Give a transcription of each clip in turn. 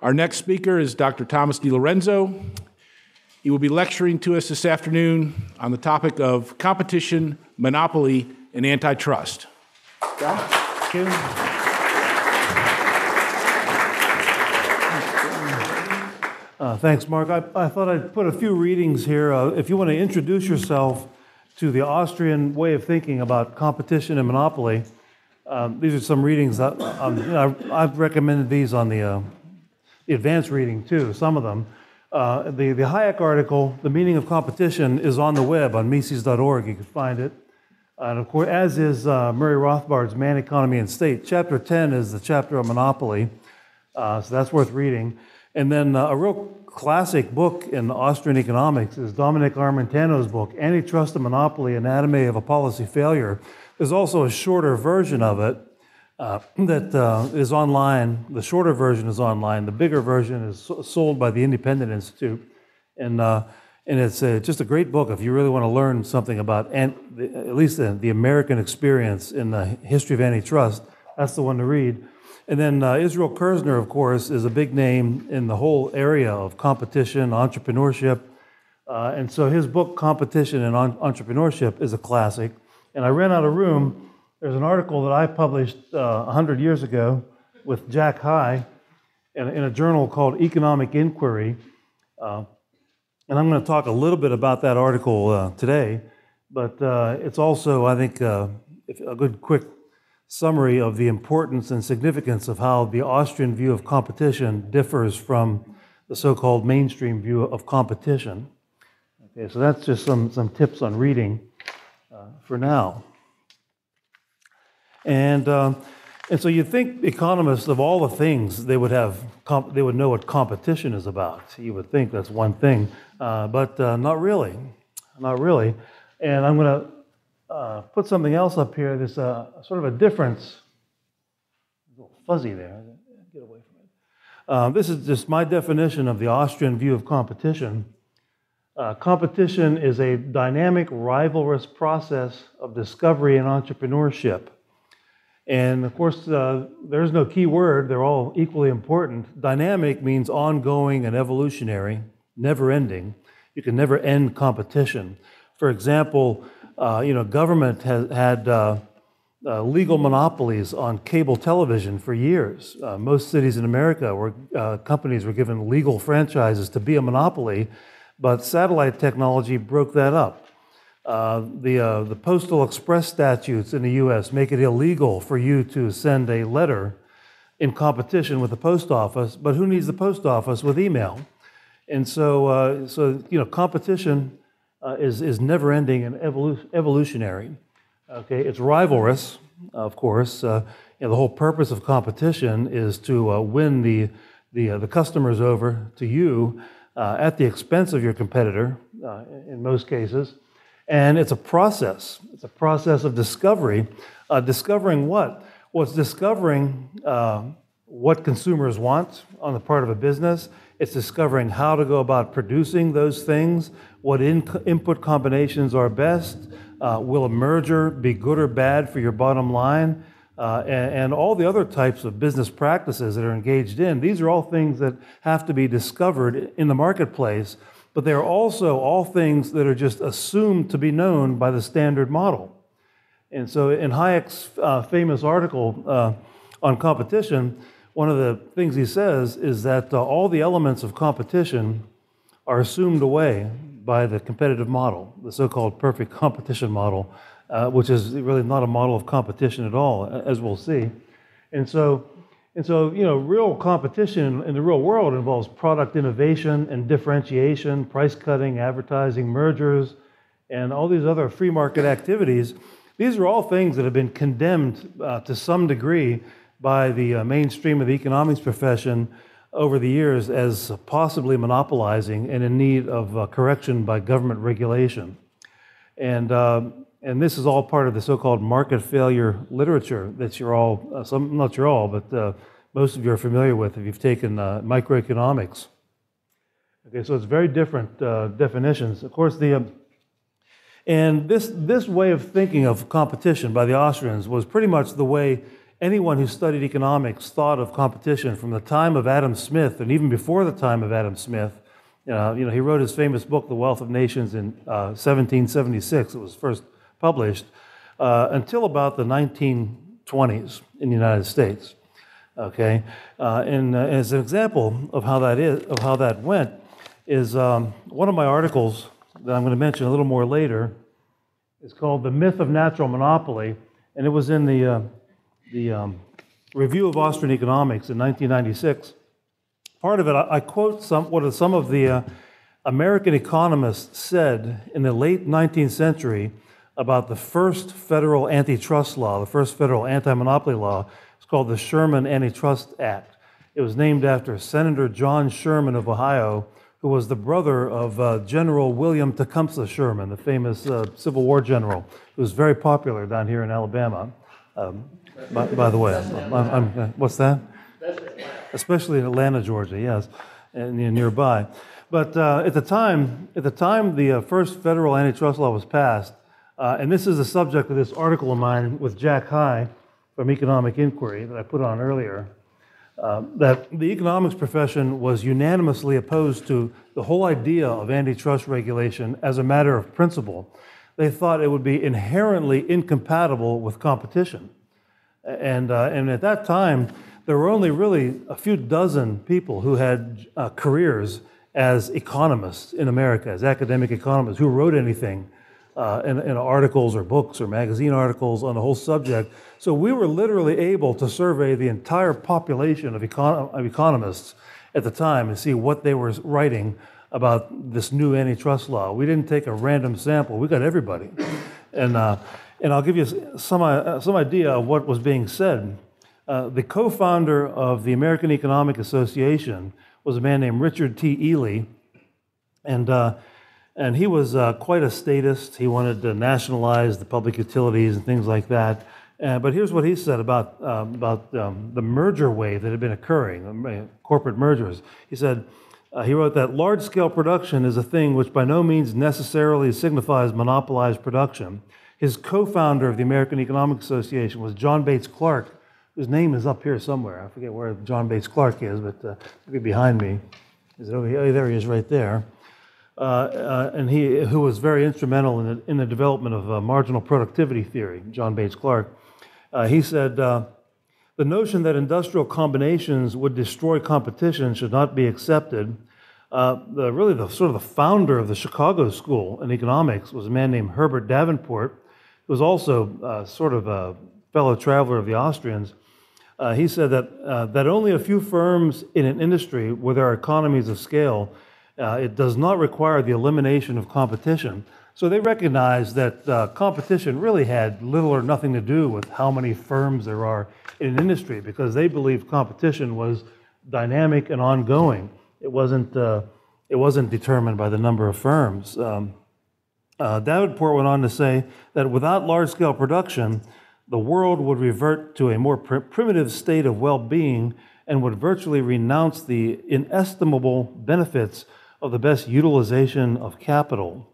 Our next speaker is Dr. Thomas DiLorenzo. He will be lecturing to us this afternoon on the topic of competition, monopoly, and antitrust. You. Uh, thanks, Mark. I, I, thought I'd put a few readings here. Uh, if you want to introduce yourself to the Austrian way of thinking about competition and monopoly, um, these are some readings that um, you know, I've, I've, recommended these on the, uh, the advanced reading too, some of them. Uh, the, the Hayek article, The Meaning of Competition, is on the web on Mises.org. You can find it. And of course, as is uh, Murray Rothbard's Man, Economy, and State. Chapter 10 is the chapter on monopoly, uh, so that's worth reading. And then uh, a real classic book in Austrian economics is Dominic Armentano's book, Antitrust and Monopoly Anatomy of a Policy Failure. There's also a shorter version of it uh, that uh, is online. The shorter version is online. The bigger version is sold by the Independent Institute. And, uh, and it's a, just a great book if you really want to learn something about, and at least the, the American experience in the history of antitrust. That's the one to read. And then uh, Israel Kirzner, of course, is a big name in the whole area of competition, entrepreneurship. Uh, and so his book, Competition and Entrepreneurship, is a classic. And I ran out of room. There's an article that I published uh, 100 years ago with Jack High in, in a journal called Economic Inquiry. Uh, and I'm going to talk a little bit about that article uh, today. But uh, it's also, I think, uh, a good quick summary of the importance and significance of how the Austrian view of competition differs from the so called mainstream view of competition. Okay, so that's just some, some tips on reading uh, for now. And, um, and so you think economists, of all the things they would have, comp- they would know what competition is about. You would think that's one thing, uh, but uh, not really. Not really. And I'm going to uh, put something else up here. There's a, sort of a difference. A little fuzzy there. Get away from it. Uh, this is just my definition of the Austrian view of competition. Uh, competition is a dynamic, rivalrous process of discovery and entrepreneurship. And of course, uh, there's no key word, they're all equally important. Dynamic means ongoing and evolutionary, never ending. You can never end competition. For example, uh, you know, government has had uh, uh, legal monopolies on cable television for years. Uh, most cities in America where uh, companies were given legal franchises to be a monopoly, but satellite technology broke that up. Uh, the, the Postal Express statutes in the US make it illegal for you to send a letter in competition with the post office, but who needs the post office with email? And so, so you know, competition uh, is, is never ending and evolu- evolutionary. Okay, it's rivalrous, of course. Uh, you know, the whole purpose of competition is to uh, win the, the, uh, the customers over to you uh, at the expense of your competitor, uh, in most cases. And it's a process. It's a process of discovery. discovering what? Well, it's discovering what consumers want on the part of a business. It's discovering how to go about producing those things, what in, input combinations are best. Uh, will a merger be good or bad for your bottom line? Uh, and, and, all the other types of business practices that are engaged in. These are all things that have to be discovered in the marketplace, but they are also all things that are just assumed to be known by the standard model. And so, in Hayek's uh, famous article uh, on competition, one of the things he says is that uh, all the elements of competition are assumed away by the competitive model, the so called perfect competition model, uh, which is really not a model of competition at all, as we'll see. And so, and so, you know, real competition in the real world involves product innovation and differentiation, price cutting, advertising, mergers, and all these other free market activities. These are all things that have been condemned uh, to some degree by the uh, mainstream of the economics profession over the years as possibly monopolizing and in need of uh, correction by government regulation. And, uh, and this is all part of the so called market failure literature that you're all, uh, some, not you're all, but uh, most of you are familiar with if you've taken uh, microeconomics. Okay, so it's very different uh, definitions. Of course, the um, and this, this way of thinking of competition by the Austrians was pretty much the way anyone who studied economics thought of competition from the time of Adam Smith and even before the time of Adam Smith. Uh, you know, he wrote his famous book, The Wealth of Nations, in uh, 1776. It was first published uh, until about the 1920s in the United States. Okay, uh, and uh, as an example of how that is, of how that went, is um, one of my articles that I'm going to mention a little more later. It's called "The Myth of Natural Monopoly," and it was in the uh, the um, Review of Austrian Economics in 1996. Part of it, I, I quote some what some of the uh, American economists said in the late 19th century about the first federal antitrust law, the first federal anti-monopoly law It's called the Sherman Antitrust Act. It was named after Senator John Sherman of Ohio, who was the brother of uh, General William Tecumseh Sherman, the famous uh, Civil War general, who was very popular down here in Alabama. Um, by, by, the way, I'm, I'm, uh, what's that? Especially in Atlanta, Georgia, yes, and nearby. But uh, at the time, at the time the uh, first federal antitrust law was passed, uh, and this is the subject of this article of mine with Jack High from Economic Inquiry that I put on earlier, uh, that the economics profession was unanimously opposed to the whole idea of antitrust regulation as a matter of principle. They thought it would be inherently incompatible with competition. And, uh, and at that time, there were only really a few dozen people who had uh, careers as economists in America, as academic economists, who wrote anything uh, articles or books or magazine articles on the whole subject. So we were literally able to survey the entire population of, econ- of economists at the time and see what they were writing about this new antitrust law. We didn't take a random sample, we got everybody. And, uh, and I'll give you some, uh, some idea of what was being said. Uh, the co founder of the American Economic Association was a man named Richard T. Ely. And uh, and he was uh, quite a statist. He wanted to nationalize the public utilities and things like that. Uh, but here's what he said about, um, about um, the merger wave that had been occurring, um, uh, corporate mergers. He said, uh, he wrote that large scale production is a thing which by no means necessarily signifies monopolized production. His co founder of the American Economic Association was John Bates Clark, whose name is up here somewhere. I forget where John Bates Clark is, but uh, behind me. Is it over here? Oh, there he is right there. Uh, uh, and he, who was very instrumental in the, in the development of uh, marginal productivity theory, John Bates Clark. he said, the notion that industrial combinations would destroy competition should not be accepted. Uh, the, really, the sort of the founder of the Chicago School in economics was a man named Herbert Davenport, who was also uh, sort of a fellow traveler of the Austrians. Uh, he said that, that only a few firms in an industry where there are economies of scale uh, it does not require the elimination of competition. So they recognized that uh, competition really had little or nothing to do with how many firms there are in an industry because they believed competition was dynamic and ongoing. It wasn't, uh, it wasn't determined by the number of firms. Um, uh, Davenport went on to say that without large scale production, the world would revert to a more pr- primitive state of well being and would virtually renounce the inestimable benefits of the best utilization of capital.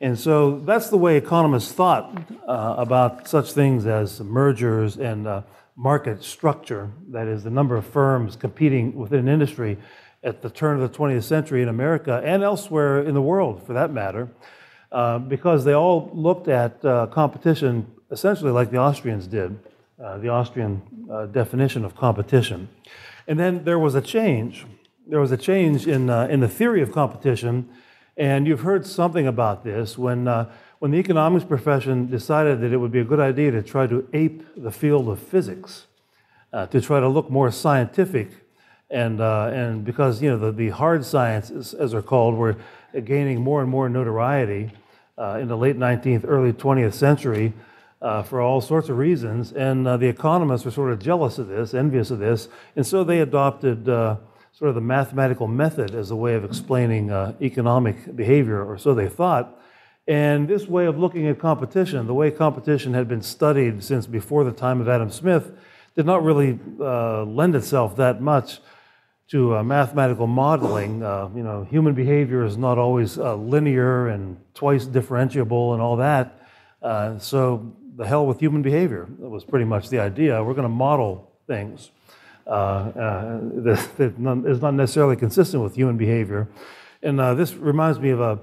And so that's the way economists thought uh, about such things as mergers and uh, market structure, that is, the number of firms competing within an industry at the turn of the 20th century in America and elsewhere in the world, for that matter, uh, because they all looked at uh, competition essentially like the Austrians did, uh, the Austrian uh, definition of competition. And then there was a change there was a change in, uh, in the theory of competition, and you've heard something about this when, uh, when the economics profession decided that it would be a good idea to try to ape the field of physics, uh, to try to look more scientific, and, uh, and because you know the, the hard sciences, as they're called, were gaining more and more notoriety uh, in the late 19th, early 20th century. Uh, for all sorts of reasons, and the economists were sort of jealous of this, envious of this, and so they adopted sort of the mathematical method as a way of explaining uh, economic behavior, or so they thought. And this way of looking at competition, the way competition had been studied since before the time of Adam Smith, did not really uh, lend itself that much to uh, mathematical modeling. Uh, you know, human behavior is not always uh, linear and twice differentiable and all that. Uh, so the hell with human behavior. That was pretty much the idea. We're going to model things that, that is not necessarily consistent with human behavior. And uh, this reminds me of a,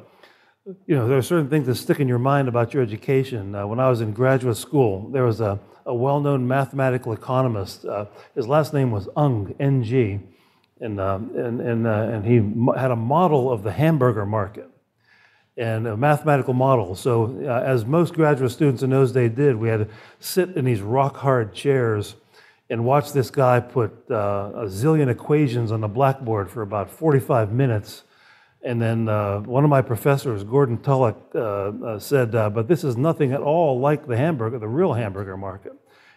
you know, there are certain things that stick in your mind about your education. Uh, when I was in graduate school, there was a, a well known mathematical economist. Uh, his last name was Ng, N G, and, and, and, uh, and he had a model of the hamburger market and a mathematical model. So, uh, as most graduate students in those days did, we had to sit in these rock hard chairs and watch this guy put uh, a zillion equations on the blackboard for about 45 minutes. And then uh, one of my professors, Gordon Tullock, uh, uh, said, uh, But this is nothing at all like the hamburger, the real hamburger market.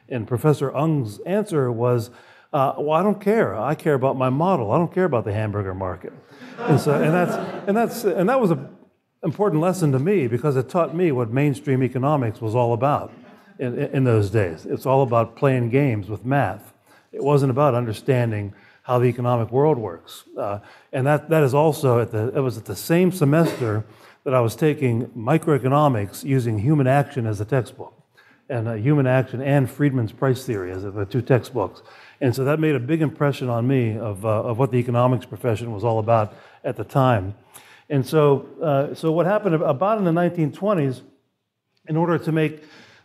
And Professor Ng's answer was, Well, I don't care. I care about my model. I don't care about the hamburger market. And, so, and, that's, and, that's, and that was an important lesson to me because it taught me what mainstream economics was all about in, in those days. It's all about playing games with math. It wasn't about understanding how the economic world works. Uh, and that, that is also at the, it was at the same semester that I was taking microeconomics using human action as a textbook. And uh, human action and Friedman's price theory as the two textbooks. And so that made a big impression on me of, uh, of what the economics profession was all about at the time. And so, uh, so what happened about in the 1920s, in order to make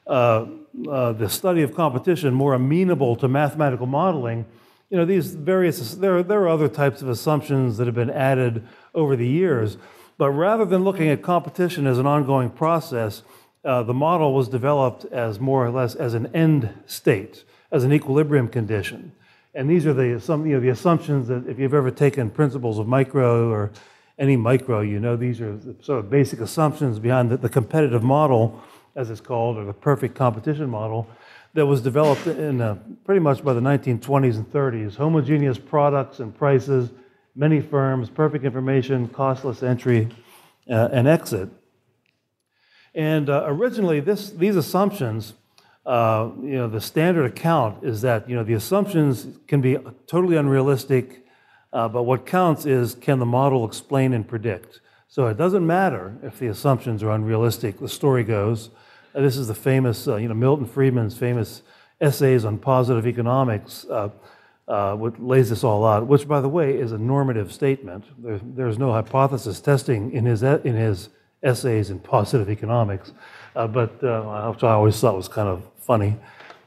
uh, uh, the study of competition more amenable to mathematical modeling, you know, these various, there, there are other types of assumptions that have been added over the years. But rather than looking at competition as an ongoing process, uh, the model was developed as more or less as an end state, as an equilibrium condition. And these are the, some, you know, the assumptions that if you've ever taken principles of micro or any micro, you know these are sort of basic assumptions behind the, the competitive model as it's called, or the perfect competition model, that was developed in uh, pretty much by the 1920s and 30s. Homogeneous products and prices, many firms, perfect information, costless entry uh, and exit. And uh, originally, this, these assumptions, uh, you know, the standard account is that you know the assumptions can be totally unrealistic, uh, but what counts is can the model explain and predict. So it doesn't matter if the assumptions are unrealistic. The story goes. Uh, this is the famous, uh, you know, Milton Friedman's famous essays on positive economics, uh, uh, which lays this all out. Which, by the way, is a normative statement. There, there's no hypothesis testing in his in his essays in positive economics, uh, but uh, which I always thought was kind of funny.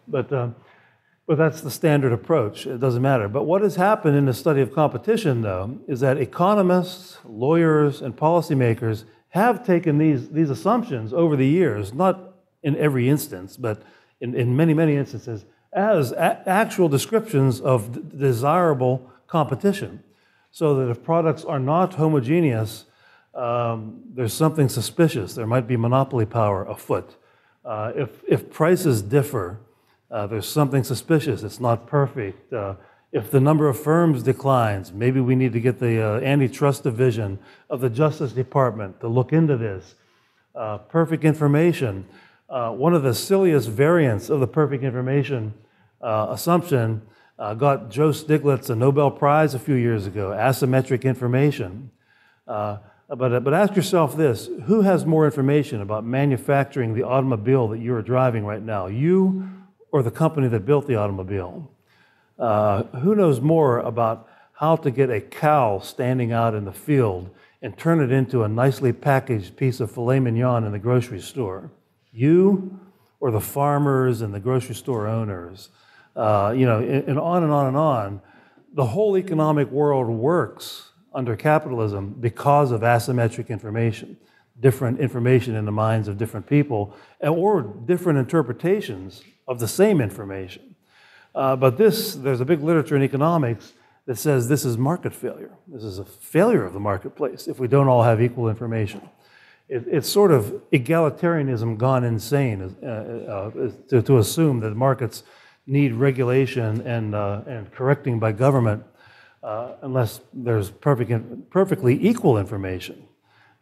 But but that's the standard approach. It doesn't matter. But what has happened in the study of competition, though, is that economists, lawyers, and policymakers have taken these, these assumptions over the years, not in every instance, but in, in many, many instances, as a- actual descriptions of d- desirable competition. So that if products are not homogeneous, um, there's something suspicious. There might be monopoly power afoot. Uh, if, if prices differ, uh, there's something suspicious. It's not perfect. Uh, if the number of firms declines, maybe we need to get the uh, antitrust division of the Justice Department to look into this. Uh, perfect information uh, one of the silliest variants of the perfect information uh, assumption uh, got Joe Stiglitz a Nobel Prize a few years ago, asymmetric information. Uh, but, uh, but ask yourself this who has more information about manufacturing the automobile that you are driving right now, you or the company that built the automobile? Uh, who knows more about how to get a cow standing out in the field and turn it into a nicely packaged piece of filet mignon in the grocery store? You or the farmers and the grocery store owners? Uh, you know, and, and on and on and on. The whole economic world works under capitalism because of asymmetric information, different information in the minds of different people, or different interpretations of the same information. Uh, but this, there's a big literature in economics that says this is market failure. This is a failure of the marketplace if we don't all have equal information it, it's sort of egalitarianism gone insane uh, uh, to, to, assume that markets need regulation and, uh, and correcting by government uh, unless there's perfect, perfectly equal information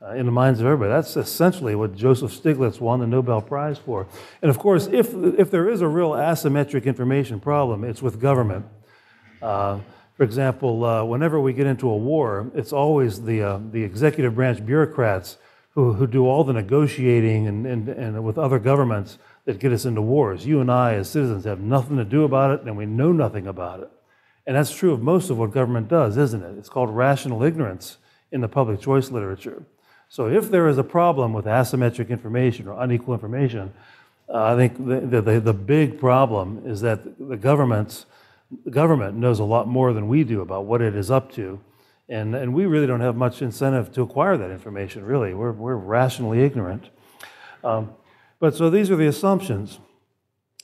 uh, in the minds of everybody. That's essentially what Joseph Stiglitz won the Nobel Prize for. And of course, if, if there is a real asymmetric information problem, it's with government. Uh, for example, whenever we get into a war, it's always the, the executive branch bureaucrats who, who do all the negotiating and, and, and with other governments that get us into wars. You and I, as citizens, have nothing to do about it, and we know nothing about it. And that's true of most of what government does, isn't it? It's called rational ignorance in the public choice literature. So if there is a problem with asymmetric information or unequal information, uh, I think the, the, the, big problem is that the government's, the government knows a lot more than we do about what it is up to. And, and we really don't have much incentive to acquire that information, really. We're, we're rationally ignorant. Um, but so these are the assumptions.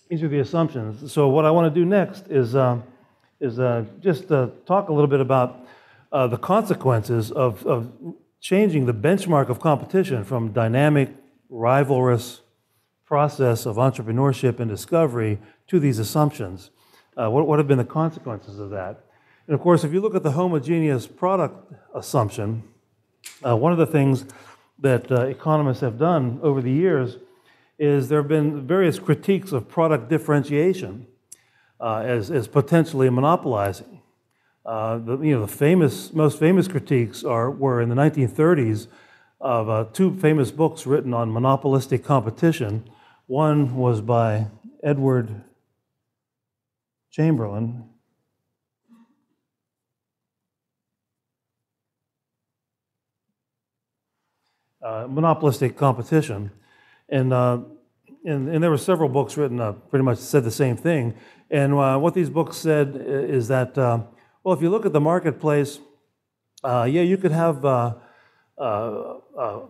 These are the assumptions. So what I want to do next is, uh, is uh, just uh, talk a little bit about uh, the consequences of, of changing the benchmark of competition from dynamic, rivalrous process of entrepreneurship and discovery to these assumptions. Uh, what, what have been the consequences of that? And of course, if you look at the homogeneous product assumption, uh, one of the things that uh, economists have done over the years is there have been various critiques of product differentiation uh, as, as potentially monopolizing. Uh, the, you know, the famous, most famous critiques are, were in the 1930s of uh, two famous books written on monopolistic competition. One was by Edward Chamberlin. Uh, monopolistic competition. And, uh, and, and, there were several books written uh, pretty much said the same thing. And uh, what these books said is that uh, well, if you look at the marketplace, uh, yeah, you could have uh, uh, uh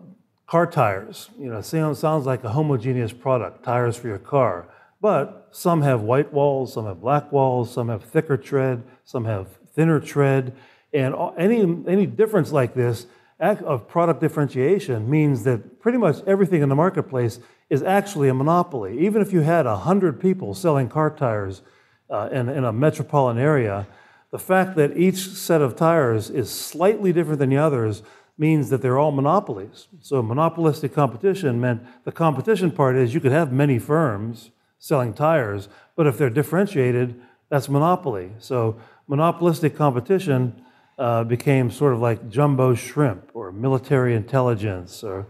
car tires. You know, sounds, sounds like a homogeneous product, tires for your car. But some have white walls, some have black walls, some have thicker tread, some have thinner tread. And any, any difference like this of product differentiation means that pretty much everything in the marketplace is actually a monopoly. Even if you had 100 people selling car tires uh, in, in a metropolitan area, the fact that each set of tires is slightly different than the others means that they're all monopolies. So, monopolistic competition meant the competition part is you could have many firms selling tires, but if they're differentiated, that's monopoly. So, monopolistic competition uh, became sort of like jumbo shrimp or military intelligence or,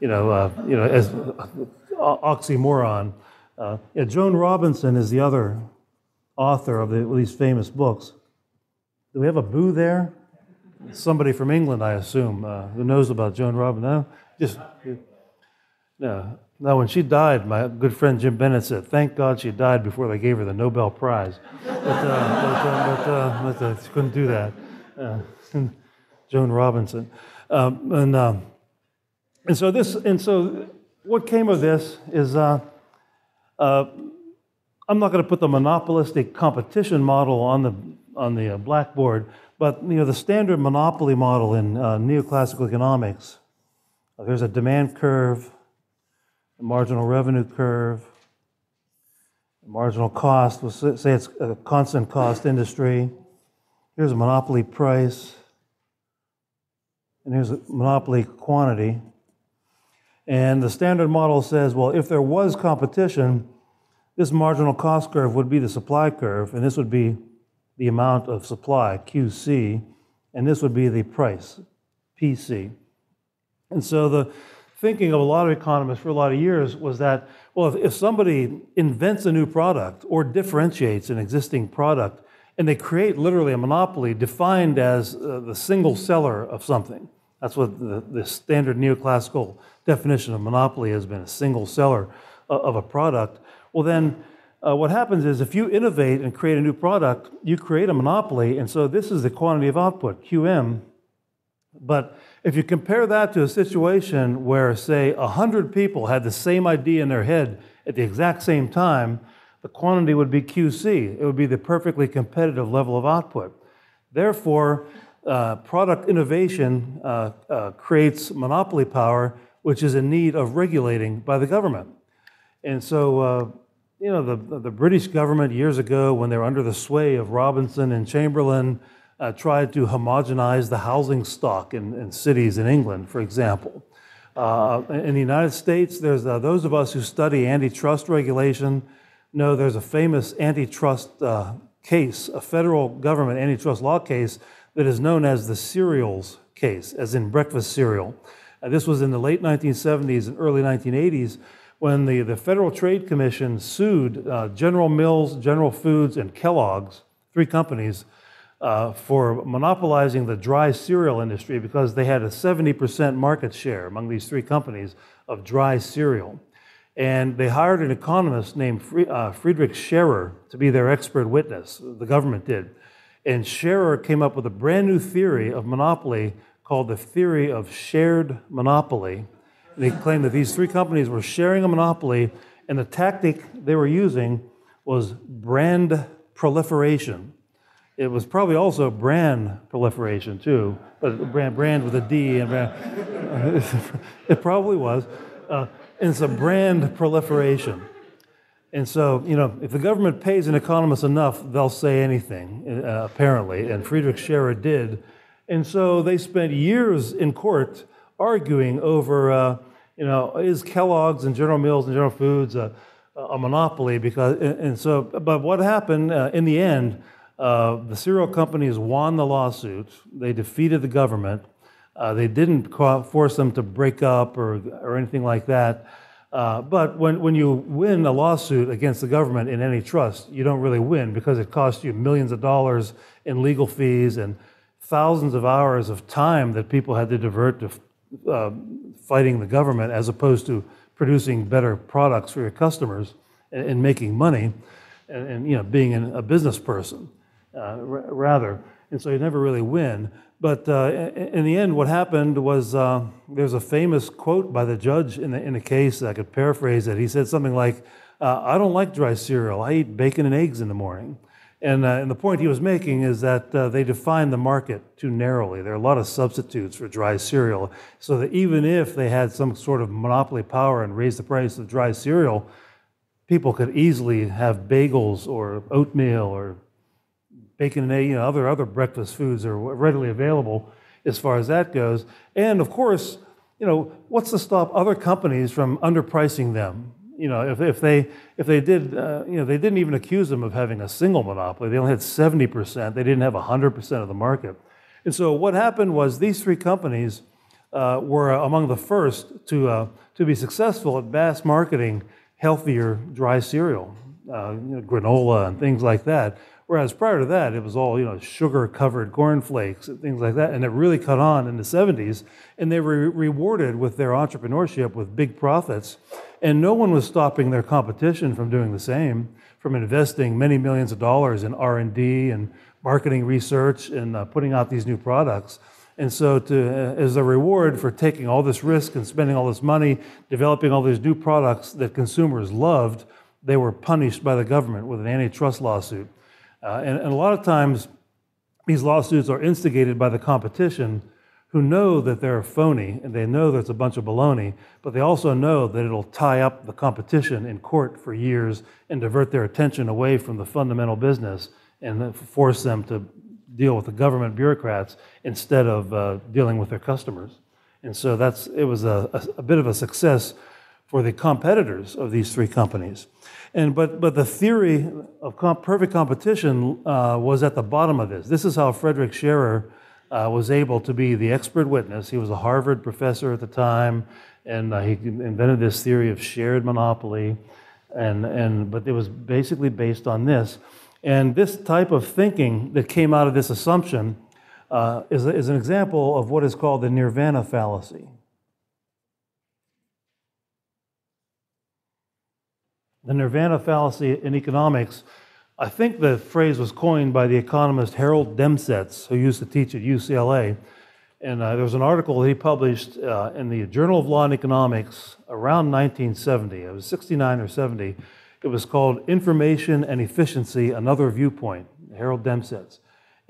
you know, uh, you know as uh, oxymoron. Uh, yeah, Joan Robinson is the other author of the, these famous books. Do we have a boo there? Somebody from England, I assume, uh, who knows about Joan Robinson. No, just no. No, when she died, my good friend Jim Bennett said, "Thank God she died before they gave her the Nobel Prize." But, uh, but, uh, but, uh, but she couldn't do that. Uh, Joan Robinson, um, and um, and so this, and so what came of this is. I'm not going to put the monopolistic competition model on the on the uh, blackboard, but you know the standard monopoly model in uh, neoclassical economics. Uh, there's a demand curve, a marginal revenue curve, marginal cost. We'll say it's a constant cost industry. Here's a monopoly price, and here's a monopoly quantity. And the standard model says, well, if there was competition, this marginal cost curve would be the supply curve, and this would be the amount of supply, QC, and this would be the price, PC. And so the thinking of a lot of economists for a lot of years was that, well, if, if somebody invents a new product or differentiates an existing product, and they create literally a monopoly defined as uh, the single seller of something. That's what the, the, standard neoclassical definition of monopoly has been a single seller uh, of a product. Well, then uh, what happens is if you innovate and create a new product, you create a monopoly, and so this is the quantity of output, QM. But if you compare that to a situation where, say, 100 people had the same idea in their head at the exact same time, the quantity would be QC. It would be the perfectly competitive level of output. Therefore, uh, product innovation uh, uh, creates monopoly power, which is in need of regulating by the government. And so, uh, you know, the, the British government years ago, when they were under the sway of Robinson and Chamberlin, uh, tried to homogenize the housing stock in, in cities in England, for example. Uh, in the United States, there's those of us who study antitrust regulation know there's a famous antitrust uh, case, a federal government antitrust law case that is known as the cereals case, as in breakfast cereal. Uh, this was in the late 1970s and early 1980s when the, the Federal Trade Commission sued uh, General Mills, General Foods, and Kellogg's, three companies, uh, for monopolizing the dry cereal industry because they had a 70% market share among these three companies of dry cereal. And they hired an economist named uh, Friedrich Scherer to be their expert witness. The government did. And Scherer came up with a brand new theory of monopoly called the theory of shared monopoly. And he claimed that these three companies were sharing a monopoly, and the tactic they were using was brand proliferation. It was probably also brand proliferation too, but brand, brand with a D and brand. it probably was. Uh, and some brand proliferation. And so, you know, if the government pays an economist enough, they'll say anything, uh, apparently. And Friedrich Scherer did. And so they spent years in court arguing over, uh, you know, is Kellogg's and General Mills and General Foods a, a monopoly? Because, and so, but what happened uh, in the end, uh, the cereal companies won the lawsuit. They defeated the government. Uh, they didn't force them to break up or, or anything like that. Uh, but when, when you win a lawsuit against the government in antitrust, you don't really win because it costs you millions of dollars in legal fees and thousands of hours of time that people had to divert to uh, fighting the government as opposed to producing better products for your customers and, and making money and, and, you know, being an, a business person uh, rather. And so you never really win. But uh, in the end, what happened was uh, there's a famous quote by the judge in the, in the case. I could paraphrase it. He said something like, uh, I don't like dry cereal. I eat bacon and eggs in the morning. And, uh, and the point he was making is that uh, they define the market too narrowly. There are a lot of substitutes for dry cereal. So that even if they had some sort of monopoly power and raised the price of dry cereal, people could easily have bagels or oatmeal or bacon and egg, you know, other, other breakfast foods are readily available as far as that goes. And of course, you know, what's to stop other companies from underpricing them? You know, if, if they if they did, uh, you know, they didn't even accuse them of having a single monopoly. They only had 70%. They didn't have 100% of the market. And so what happened was these three companies uh, were among the first to, uh, to be successful at mass marketing healthier dry cereal, uh, you know, granola and things like that. Whereas prior to that, it was all you know sugar-covered cornflakes and things like that, and it really caught on in the 70s. And they were rewarded with their entrepreneurship with big profits, and no one was stopping their competition from doing the same, from investing many millions of dollars in R&D and marketing research and uh, putting out these new products. And so, to, uh, as a reward for taking all this risk and spending all this money, developing all these new products that consumers loved, they were punished by the government with an antitrust lawsuit. Uh, and, and, a lot of times, these lawsuits are instigated by the competition who know that they're phony and they know that it's a bunch of baloney, but they also know that it'll tie up the competition in court for years and divert their attention away from the fundamental business and force them to deal with the government bureaucrats instead of uh, dealing with their customers. And so that's, it was a, a, a bit of a success for the competitors of these three companies. And, but, but the theory of comp- perfect competition uh, was at the bottom of this. This is how Frederick Scherer uh, was able to be the expert witness. He was a Harvard professor at the time, and uh, he invented this theory of shared monopoly. And, and, but it was basically based on this. And this type of thinking that came out of this assumption uh, is, is an example of what is called the nirvana fallacy. The nirvana fallacy in economics, I think the phrase was coined by the economist Harold Demsetz, who used to teach at UCLA. And uh, there was an article he published uh, in the Journal of Law and Economics around 1970. It was 69 or 70. It was called Information and Efficiency Another Viewpoint, Harold Demsetz.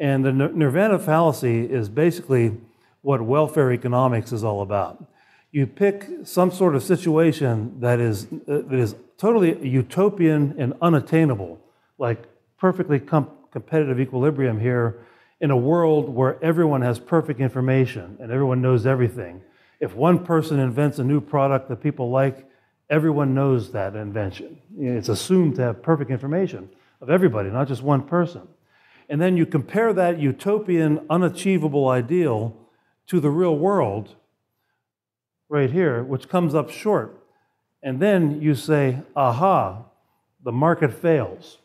And the nirvana fallacy is basically what welfare economics is all about. You pick some sort of situation that is, uh, that is totally utopian and unattainable, like perfectly com- competitive equilibrium here in a world where everyone has perfect information and everyone knows everything. If one person invents a new product that people like, everyone knows that invention. It's assumed to have perfect information of everybody, not just one person. And then you compare that utopian, unachievable ideal to the real world right here, which comes up short and then you say, aha, the market fails.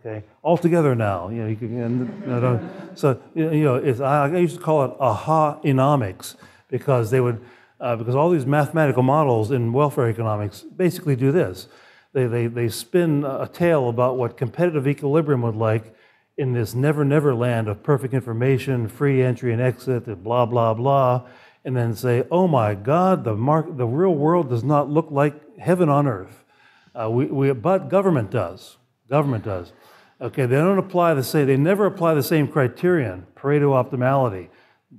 Okay, altogether now, you know, you can, you know, so you know, it's, I used to call it aha economics because they would, uh, because all these mathematical models in welfare economics basically do this. They, they, they spin a tale about what competitive equilibrium would like in this never never land of perfect information, free entry and exit, and blah, blah, blah, and then say, oh my God, the, mark, the real world does not look like heaven on earth. Uh, we, we, but government does. Government does. Okay, they don't apply the same, they never apply the same criterion, Pareto optimality,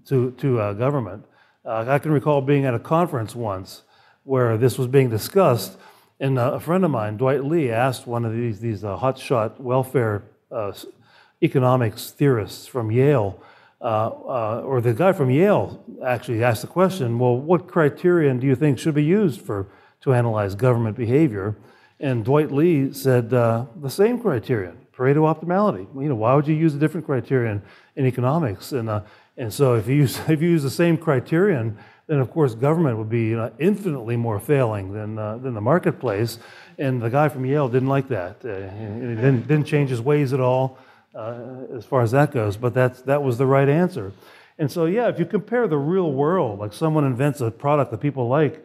to, to uh, government. Uh, I can recall being at a conference once where this was being discussed, and uh, a friend of mine, Dwight Lee, asked one of these, these uh, hotshot welfare uh, economics theorists from Yale, uh, uh, or the guy from Yale actually asked the question, well, what criterion do you think should be used for, to analyze government behavior? And Dwight Lee said uh, the same criterion, Pareto optimality. You know, why would you use a different criterion in economics? And, uh, and so if you, use, if you use the same criterion, then of course government would be uh, infinitely more failing than, uh, than the marketplace. And the guy from Yale didn't like that. he didn't, didn't change his ways at all uh, as far as that goes, but that's, that was the right answer. And so, yeah, if you compare the real world, like someone invents a product that people like,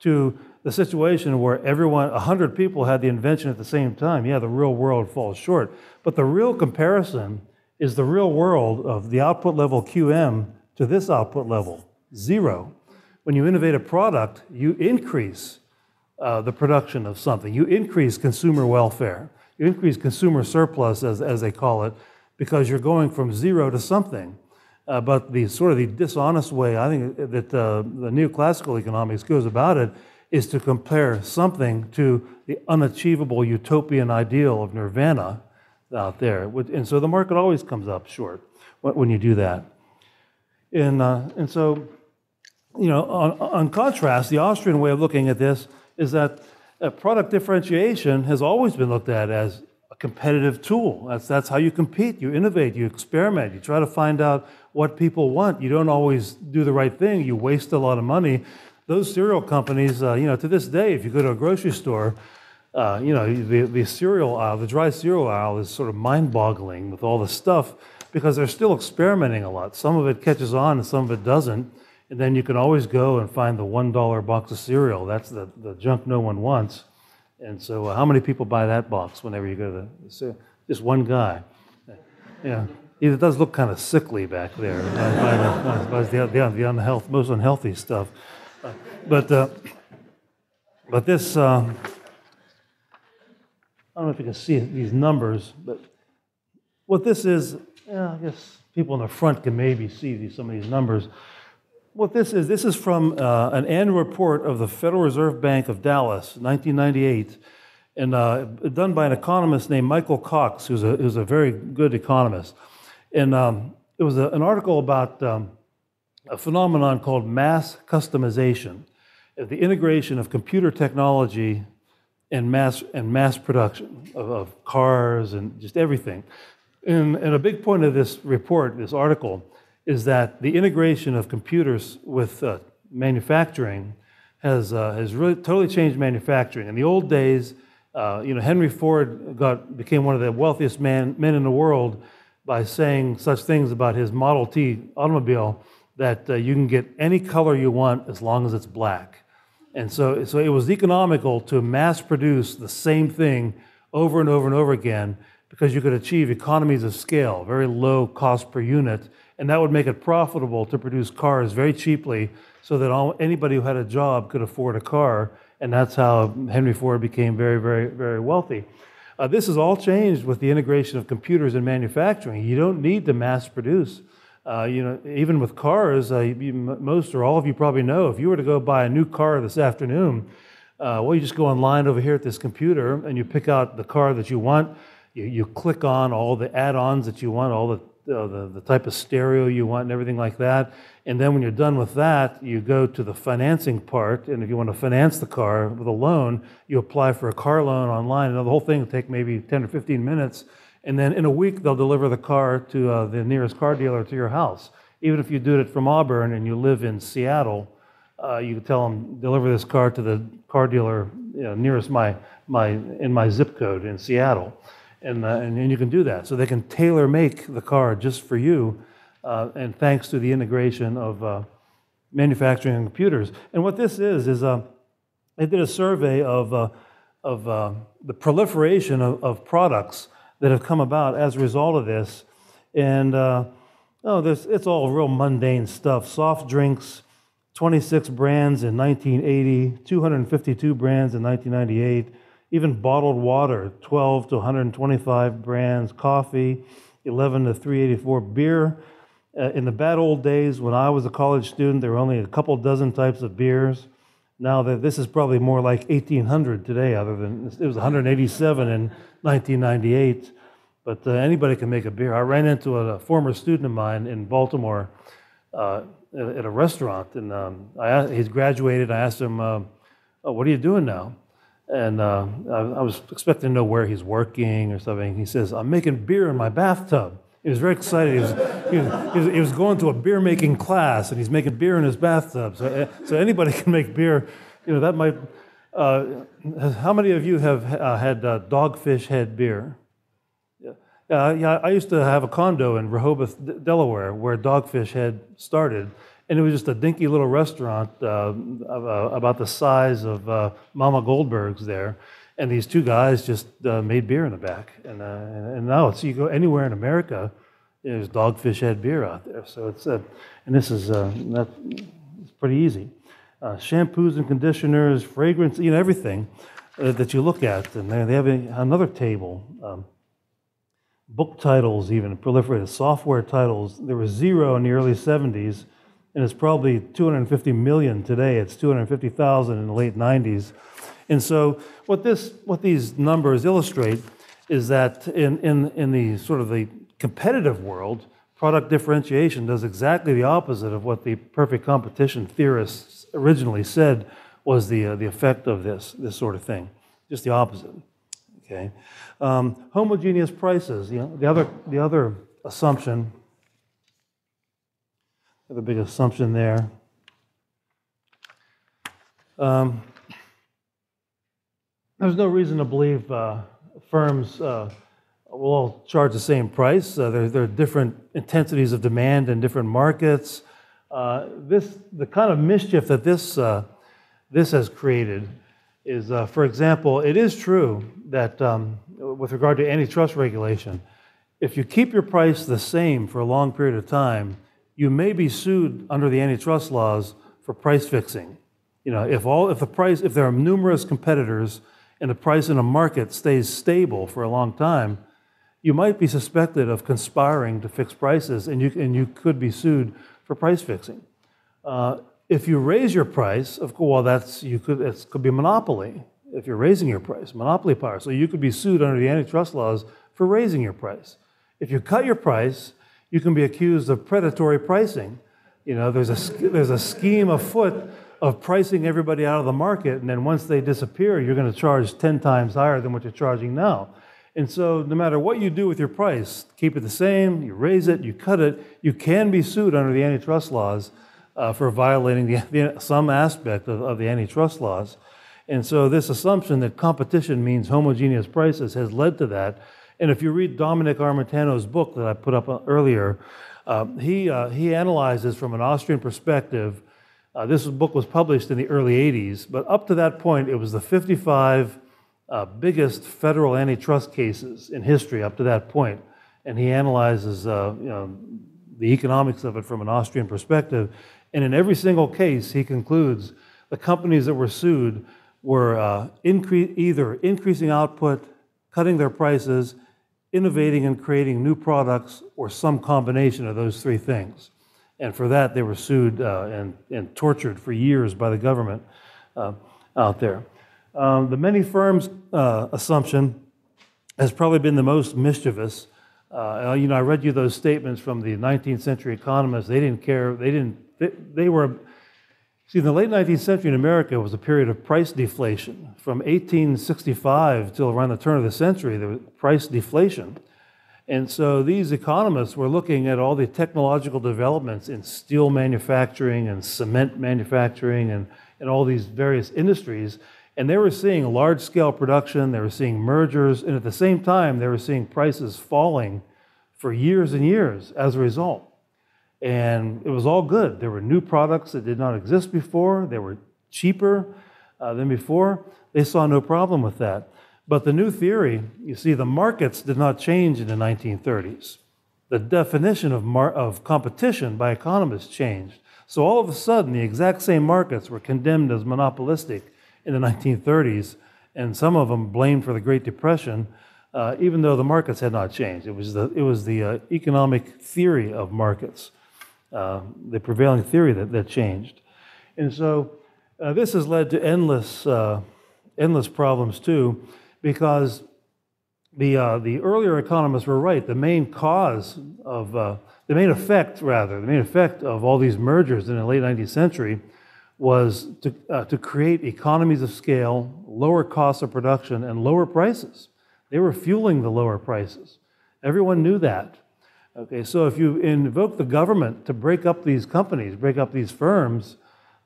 to the situation where everyone, 100 people had the invention at the same time, yeah, the real world falls short. But the real comparison is the real world of the output level QM to this output level, zero. When you innovate a product, you increase uh, the production of something, you increase consumer welfare. You increase consumer surplus, as, as they call it, because you're going from zero to something. Uh, but the sort of the dishonest way I think that uh, the neoclassical economics goes about it is to compare something to the unachievable utopian ideal of nirvana out there. And so the market always comes up short when you do that. And, uh, and so, you know, on, on contrast, the Austrian way of looking at this is that product differentiation has always been looked at as a competitive tool. That's, that's how you compete. You innovate, you experiment, you try to find out what people want. You don't always do the right thing, you waste a lot of money. Those cereal companies, uh, you know, to this day, if you go to a grocery store, uh, you know, the, the cereal aisle, the dry cereal aisle is sort of mind boggling with all the stuff because they're still experimenting a lot. Some of it catches on and some of it doesn't. And then you can always go and find the $1 box of cereal. That's the, the junk no one wants. And so, uh, how many people buy that box whenever you go to the. Just one guy. Yeah. It does look kind of sickly back there. By the, the, the unhealth, most unhealthy stuff. Uh, but, uh, but this, uh, I don't know if you can see these numbers, but what this is, yeah, I guess people in the front can maybe see these, some of these numbers what this is, this is from uh, an annual report of the Federal Reserve Bank of Dallas, 1998, and uh, done by an economist named Michael Cox, who's a, who's a very good economist. And um, it was a, an article about um, a phenomenon called mass customization, the integration of computer technology and mass, and mass production of, of cars and just everything. And, and a big point of this report, this article, is that the integration of computers with uh, manufacturing has, uh, has really totally changed manufacturing. In the old days, uh, you know, Henry Ford got, became one of the wealthiest man, men in the world by saying such things about his Model T automobile that uh, you can get any color you want as long as it's black. And so, so it was economical to mass produce the same thing over and over and over again because you could achieve economies of scale, very low cost per unit, and that would make it profitable to produce cars very cheaply so that all, anybody who had a job could afford a car. And that's how Henry Ford became very, very, very wealthy. Uh, this has all changed with the integration of computers in manufacturing. You don't need to mass produce. Uh, you know, even with cars, uh, you, most or all of you probably know if you were to go buy a new car this afternoon, uh, well, you just go online over here at this computer and you pick out the car that you want. You, you click on all the add ons that you want, all the uh, the, the type of stereo you want and everything like that. And then when you're done with that, you go to the financing part. And if you want to finance the car with a loan, you apply for a car loan online. And the whole thing will take maybe 10 or 15 minutes. And then in a week, they'll deliver the car to uh, the nearest car dealer to your house. Even if you do it from Auburn and you live in Seattle, uh, you tell them deliver this car to the car dealer you know, nearest my my in my zip code in Seattle, and uh, and, and you can do that. So they can tailor make the car just for you, uh, and thanks to the integration of uh, manufacturing and computers. And what this is is uh, they did a survey of uh, of uh, the proliferation of, of products that have come about as a result of this, and oh, this it's all real mundane stuff. Soft drinks 26 brands in 1980, 252 brands in 1998, even bottled water, 12 to 125 brands, coffee, 11 to 384 beer. Uh, in the bad old days when I was a college student, there were only a couple dozen types of beers. Now that this is probably more like 1800 today, other than it was 187 in 1998. But uh, anybody can make a beer. I ran into a, a former student of mine in Baltimore. Uh, at a restaurant, and um, I, he's graduated. I asked him, uh, oh, "What are you doing now?" And uh, I, was expecting to know where he's working or something. He says, "I'm making beer in my bathtub." He was very excited. He was, he was, he was going to a beer making class, and he's making beer in his bathtub. So, uh, so anybody can make beer. You know that might. Uh, how many of you have uh, had uh, Dogfish Head beer? Uh, yeah, I used to have a condo in Rehoboth, Delaware, where Dogfish Head started, and it was just a dinky little restaurant uh, uh, about the size of uh, Mama Goldberg's there. And these two guys just uh, made beer in the back. And, uh, and now it's, you go anywhere in America, there's Dogfish Head beer out there. So it's, and this is that, it's pretty easy. shampoos and conditioners, fragrance, you know, everything that you look at. And they have another table. Um, book titles even proliferated, software titles. There was zero in the early 70s, and it's probably 250 million today. It's 250,000 in the late 90s. And so what this, what these numbers illustrate is that in, in, in the sort of the competitive world, product differentiation does exactly the opposite of what the perfect competition theorists originally said was the, uh, the effect of this, this sort of thing. Just the opposite. Okay. Um, homogeneous prices, you know, the other, the other assumption, the big assumption there. Um, there's no reason to believe uh, firms uh, will all charge the same price. Uh, there, there, are different intensities of demand in different markets. Uh, this, the kind of mischief that this, uh, this has created is, uh, for example, it is true that um, with regard to antitrust regulation, if you keep your price the same for a long period of time, you may be sued under the antitrust laws for price fixing. You know, if all if the price if there are numerous competitors and the price in a market stays stable for a long time, you might be suspected of conspiring to fix prices, and you and you could be sued for price fixing. Uh, if you raise your price, of course, well, that's you could it could be monopoly if you're raising your price, monopoly power. So you could be sued under the antitrust laws for raising your price. If you cut your price, you can be accused of predatory pricing. You know, there's a there's a scheme afoot of pricing everybody out of the market, and then once they disappear, you're going to charge 10 times higher than what you're charging now. And so, no matter what you do with your price, keep it the same, you raise it, you cut it, you can be sued under the antitrust laws uh, for violating the, the, some aspect of, of the antitrust laws. And so, this assumption that competition means homogeneous prices has led to that. And if you read Dominic Armentano's book that I put up uh, earlier, uh, he, uh, he analyzes from an Austrian perspective. Uh, this book was published in the early 80s, but up to that point, it was the 55 uh, biggest federal antitrust cases in history up to that point. And he analyzes uh, you know, the economics of it from an Austrian perspective. And in every single case, he concludes the companies that were sued were incre- either increasing output, cutting their prices, innovating and creating new products, or some combination of those three things. And for that, they were sued uh, and, and tortured for years by the government uh, out there. Um, the many firms uh, assumption has probably been the most mischievous. Uh, you know, I read you those statements from the 19th century economists. They didn't care. They didn't they, they were, see, in the late 19th century in America was a period of price deflation. From 1865 till around the turn of the century, there was price deflation. And so these economists were looking at all the technological developments in steel manufacturing and cement manufacturing and, and all these various industries. And they were seeing large scale production, they were seeing mergers, and at the same time, they were seeing prices falling for years and years as a result. And it was all good. There were new products that did not exist before, they were cheaper uh, than before. They saw no problem with that. But the new theory, you see, the markets did not change in the 1930s. The definition of, mar- of competition by economists changed. So all of a sudden, the exact same markets were condemned as monopolistic in the 1930s, and some of them blamed for the Great Depression, uh, even though the markets had not changed. It was the, it was the uh, economic theory of markets, uh, the prevailing theory that, that changed. And so uh, this has led to endless, uh, endless problems too because the, uh, the earlier economists were right. The main cause of, uh, the main effect, rather, the main effect of all these mergers in the late 19th century was to, uh, to create economies of scale, lower costs of production, and lower prices. They were fueling the lower prices. Everyone knew that. Okay, so if you invoke the government to break up these companies, break up these firms,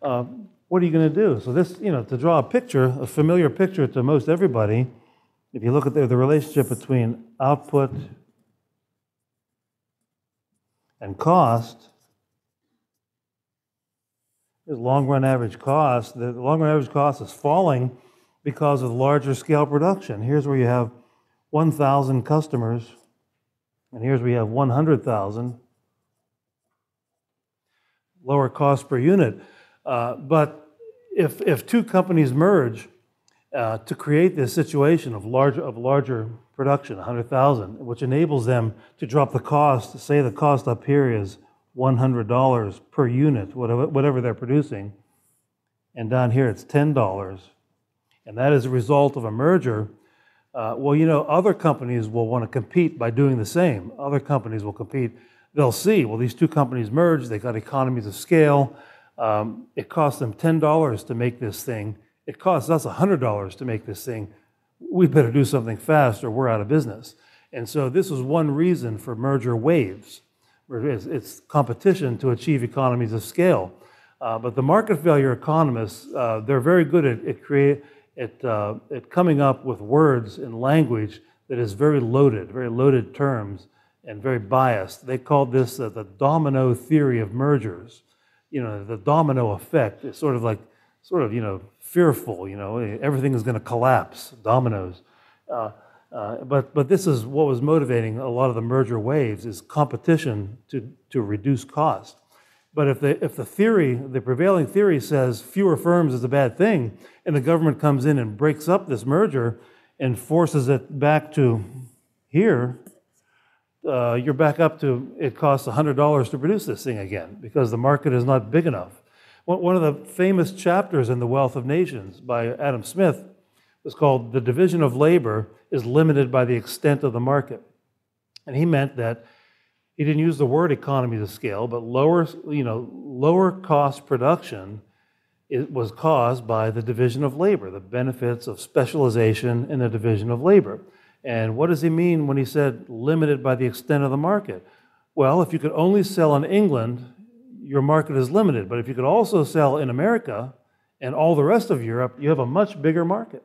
uh, what are you going to do? So this, you know, to draw a picture, a familiar picture to most everybody, if you look at the, the relationship between output and cost, is long run average cost. The long run average cost is falling because of larger scale production. Here's where you have 1,000 customers, and here's we have 100,000. Lower cost per unit. Uh, but if, if two companies merge, uh, to create this situation of larger, of larger production, 100,000, which enables them to drop the cost. Say the cost up here is $100 per unit, whatever, whatever they're producing, and down here it's $10. And that is a result of a merger. Uh, well, you know, other companies will want to compete by doing the same. Other companies will compete. They'll see, well, these two companies merge, they got economies of scale. Um, it costs them $10 to make this thing it costs us $100 to make this thing. We better do something fast or we're out of business. And so this is one reason for merger waves. It's, competition to achieve economies of scale. Uh, but the market failure economists, uh, they're very good at, at, create, at, uh, at coming up with words and language that is very loaded, very loaded terms, and very biased. They called this uh, the domino theory of mergers. You know, the domino effect is sort of like sort of, you know, fearful, you know, everything is going to collapse, dominoes. Uh, uh, but, but this is what was motivating a lot of the merger waves is competition to, to reduce cost. But if the, if the theory, the prevailing theory says fewer firms is a bad thing, and the government comes in and breaks up this merger and forces it back to here, uh, you're back up to it costs $100 to produce this thing again because the market is not big enough. One of the famous chapters in The Wealth of Nations by Adam Smith was called The Division of Labor is Limited by the Extent of the Market. And he meant that he didn't use the word economies of scale, but lower, you know, lower cost production it was caused by the division of labor, the benefits of specialization in the division of labor. And what does he mean when he said limited by the extent of the market? Well, if you could only sell in England your market is limited. But if you could also sell in America and all the rest of Europe, you have a much bigger market.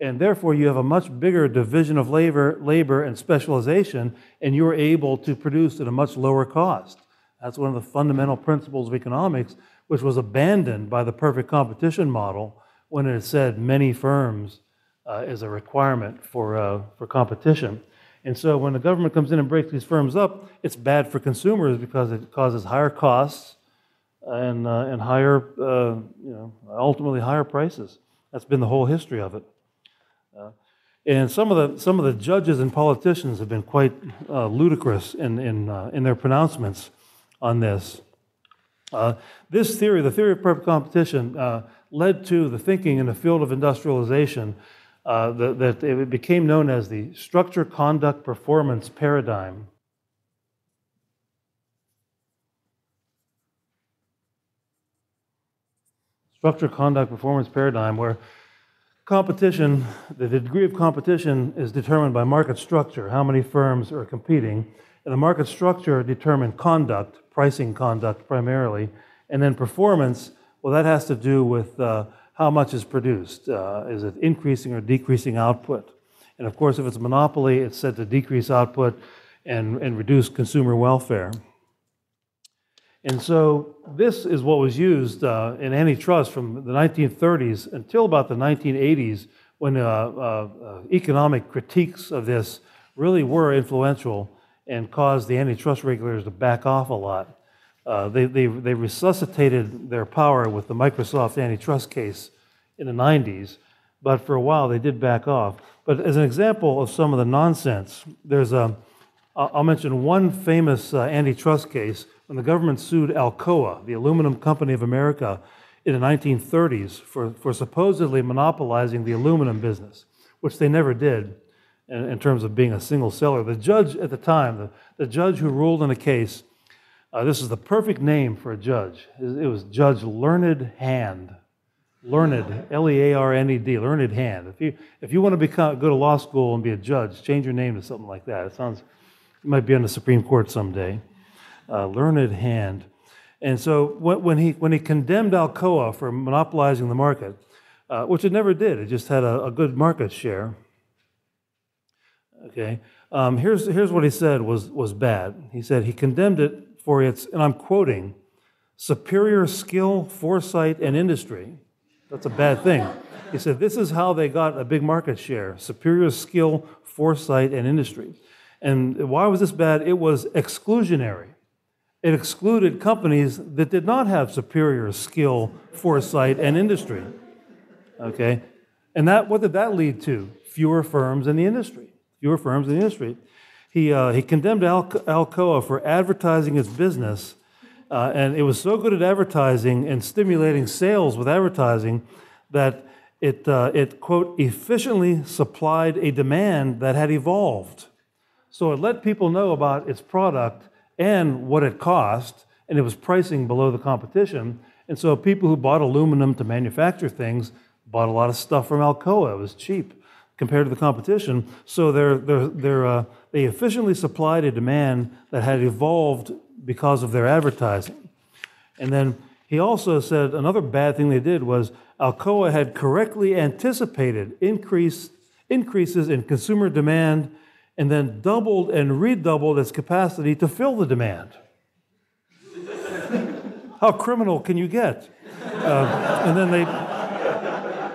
And therefore, you have a much bigger division of labor, labor and specialization, and you're able to produce at a much lower cost. That's one of the fundamental principles of economics, which was abandoned by the perfect competition model when it said many firms uh, is a requirement for, uh, for competition. And so when the government comes in and breaks these firms up, it's bad for consumers because it causes higher costs and, uh, and higher, uh, you know, ultimately higher prices. That's been the whole history of it. Uh, and some of the some of the judges and politicians have been quite uh, ludicrous in in uh, in their pronouncements on this. Uh, this theory, the theory of perfect competition, led to the thinking in the field of industrialization that, that it became known as the structure, conduct, performance paradigm. structure, conduct, performance paradigm where competition, the degree of competition is determined by market structure, how many firms are competing. And the market structure determined conduct, pricing conduct primarily, and then performance, well, that has to do with uh, how much is produced. Uh, is it increasing or decreasing output? And of course, if it's a monopoly, it's said to decrease output and, and reduce consumer welfare. And so this is what was used uh, in antitrust from the 1930s until about the 1980s when uh, uh, economic critiques of this really were influential and caused the antitrust regulators to back off a lot. Uh, they, they, they resuscitated their power with the Microsoft antitrust case in the 90s, but for a while they did back off. But as an example of some of the nonsense, there's a, I'll mention one famous uh, antitrust case when the government sued Alcoa, the aluminum company of America, in the 1930s for, for supposedly monopolizing the aluminum business, which they never did in, in terms of being a single seller. The judge at the time, the, the judge who ruled in the case, uh, this is the perfect name for a judge. It was Judge Learned Hand. Learned, L E A R N E D, Learned Hand. If you, if you want to become, go to law school and be a judge, change your name to something like that. It sounds, you might be on the Supreme Court someday uh, learned hand. And so when he, when he condemned Alcoa for monopolizing the market, uh, which it never did, it just had a, a good market share. Okay, um, here's, here's what he said was, was bad. He said he condemned it for its, and I'm quoting, superior skill, foresight, and industry. That's a bad thing. He said this is how they got a big market share superior skill, foresight, and industry. And why was this bad? It was exclusionary. It excluded companies that did not have superior skill, foresight, and industry. Okay? And that, what did that lead to? Fewer firms in the industry. Fewer firms in the industry. He, uh, he condemned Al- Alcoa for advertising its business, uh, and it was so good at advertising and stimulating sales with advertising that it, uh, it, quote, efficiently supplied a demand that had evolved. So it let people know about its product and what it cost, and it was pricing below the competition. And so people who bought aluminum to manufacture things bought a lot of stuff from Alcoa. It was cheap compared to the competition. So they're, they're, they're, uh, they efficiently supplied a demand that had evolved because of their advertising. And then he also said another bad thing they did was Alcoa had correctly anticipated increase, increases in consumer demand and then doubled and redoubled its capacity to fill the demand. How criminal can you get? Uh, and then they,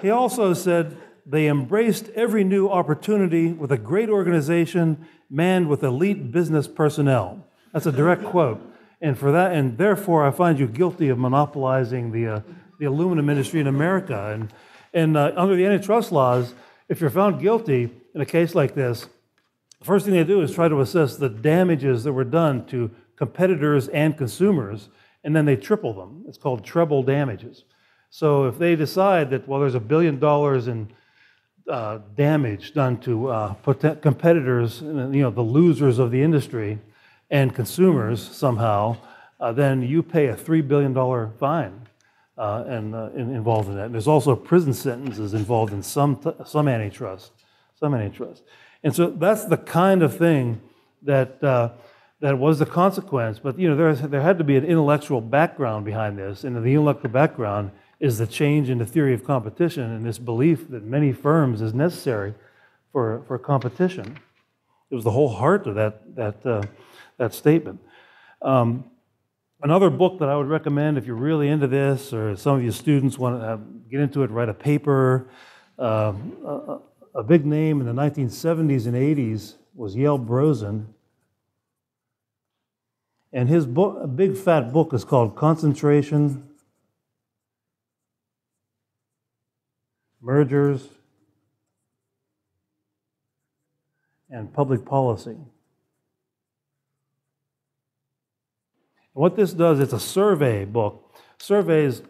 he also said they embraced every new opportunity with a great organization manned with elite business personnel. That's a direct quote. And for that, and therefore, I find you guilty of monopolizing the, uh, the aluminum industry in America. And, and uh, under the antitrust laws, if you're found guilty in a case like this, the first thing they do is try to assess the damages that were done to competitors and consumers, and then they triple them. It's called treble damages. So if they decide that, well, there's a billion dollars in uh, damage done to uh, competitors, you know, the losers of the industry, and consumers somehow, uh, then you pay a $3 billion fine uh, and, uh, involved in that. And there's also prison sentences involved in some, some antitrust. Some antitrust. And so that's the kind of thing that, uh, that was the consequence. But you know, there, there had to be an intellectual background behind this, and the intellectual background is the change in the theory of competition and this belief that many firms is necessary for, for competition. It was the whole heart of that, that, uh, that statement. Um, another book that I would recommend if you're really into this, or some of you students want to get into it, write a paper. Uh, uh a big name in the 1970s and 80s was Yale Brozen. And his book, a big fat book is called Concentration, Mergers, and Public Policy. What this does, it's a survey book. Surveys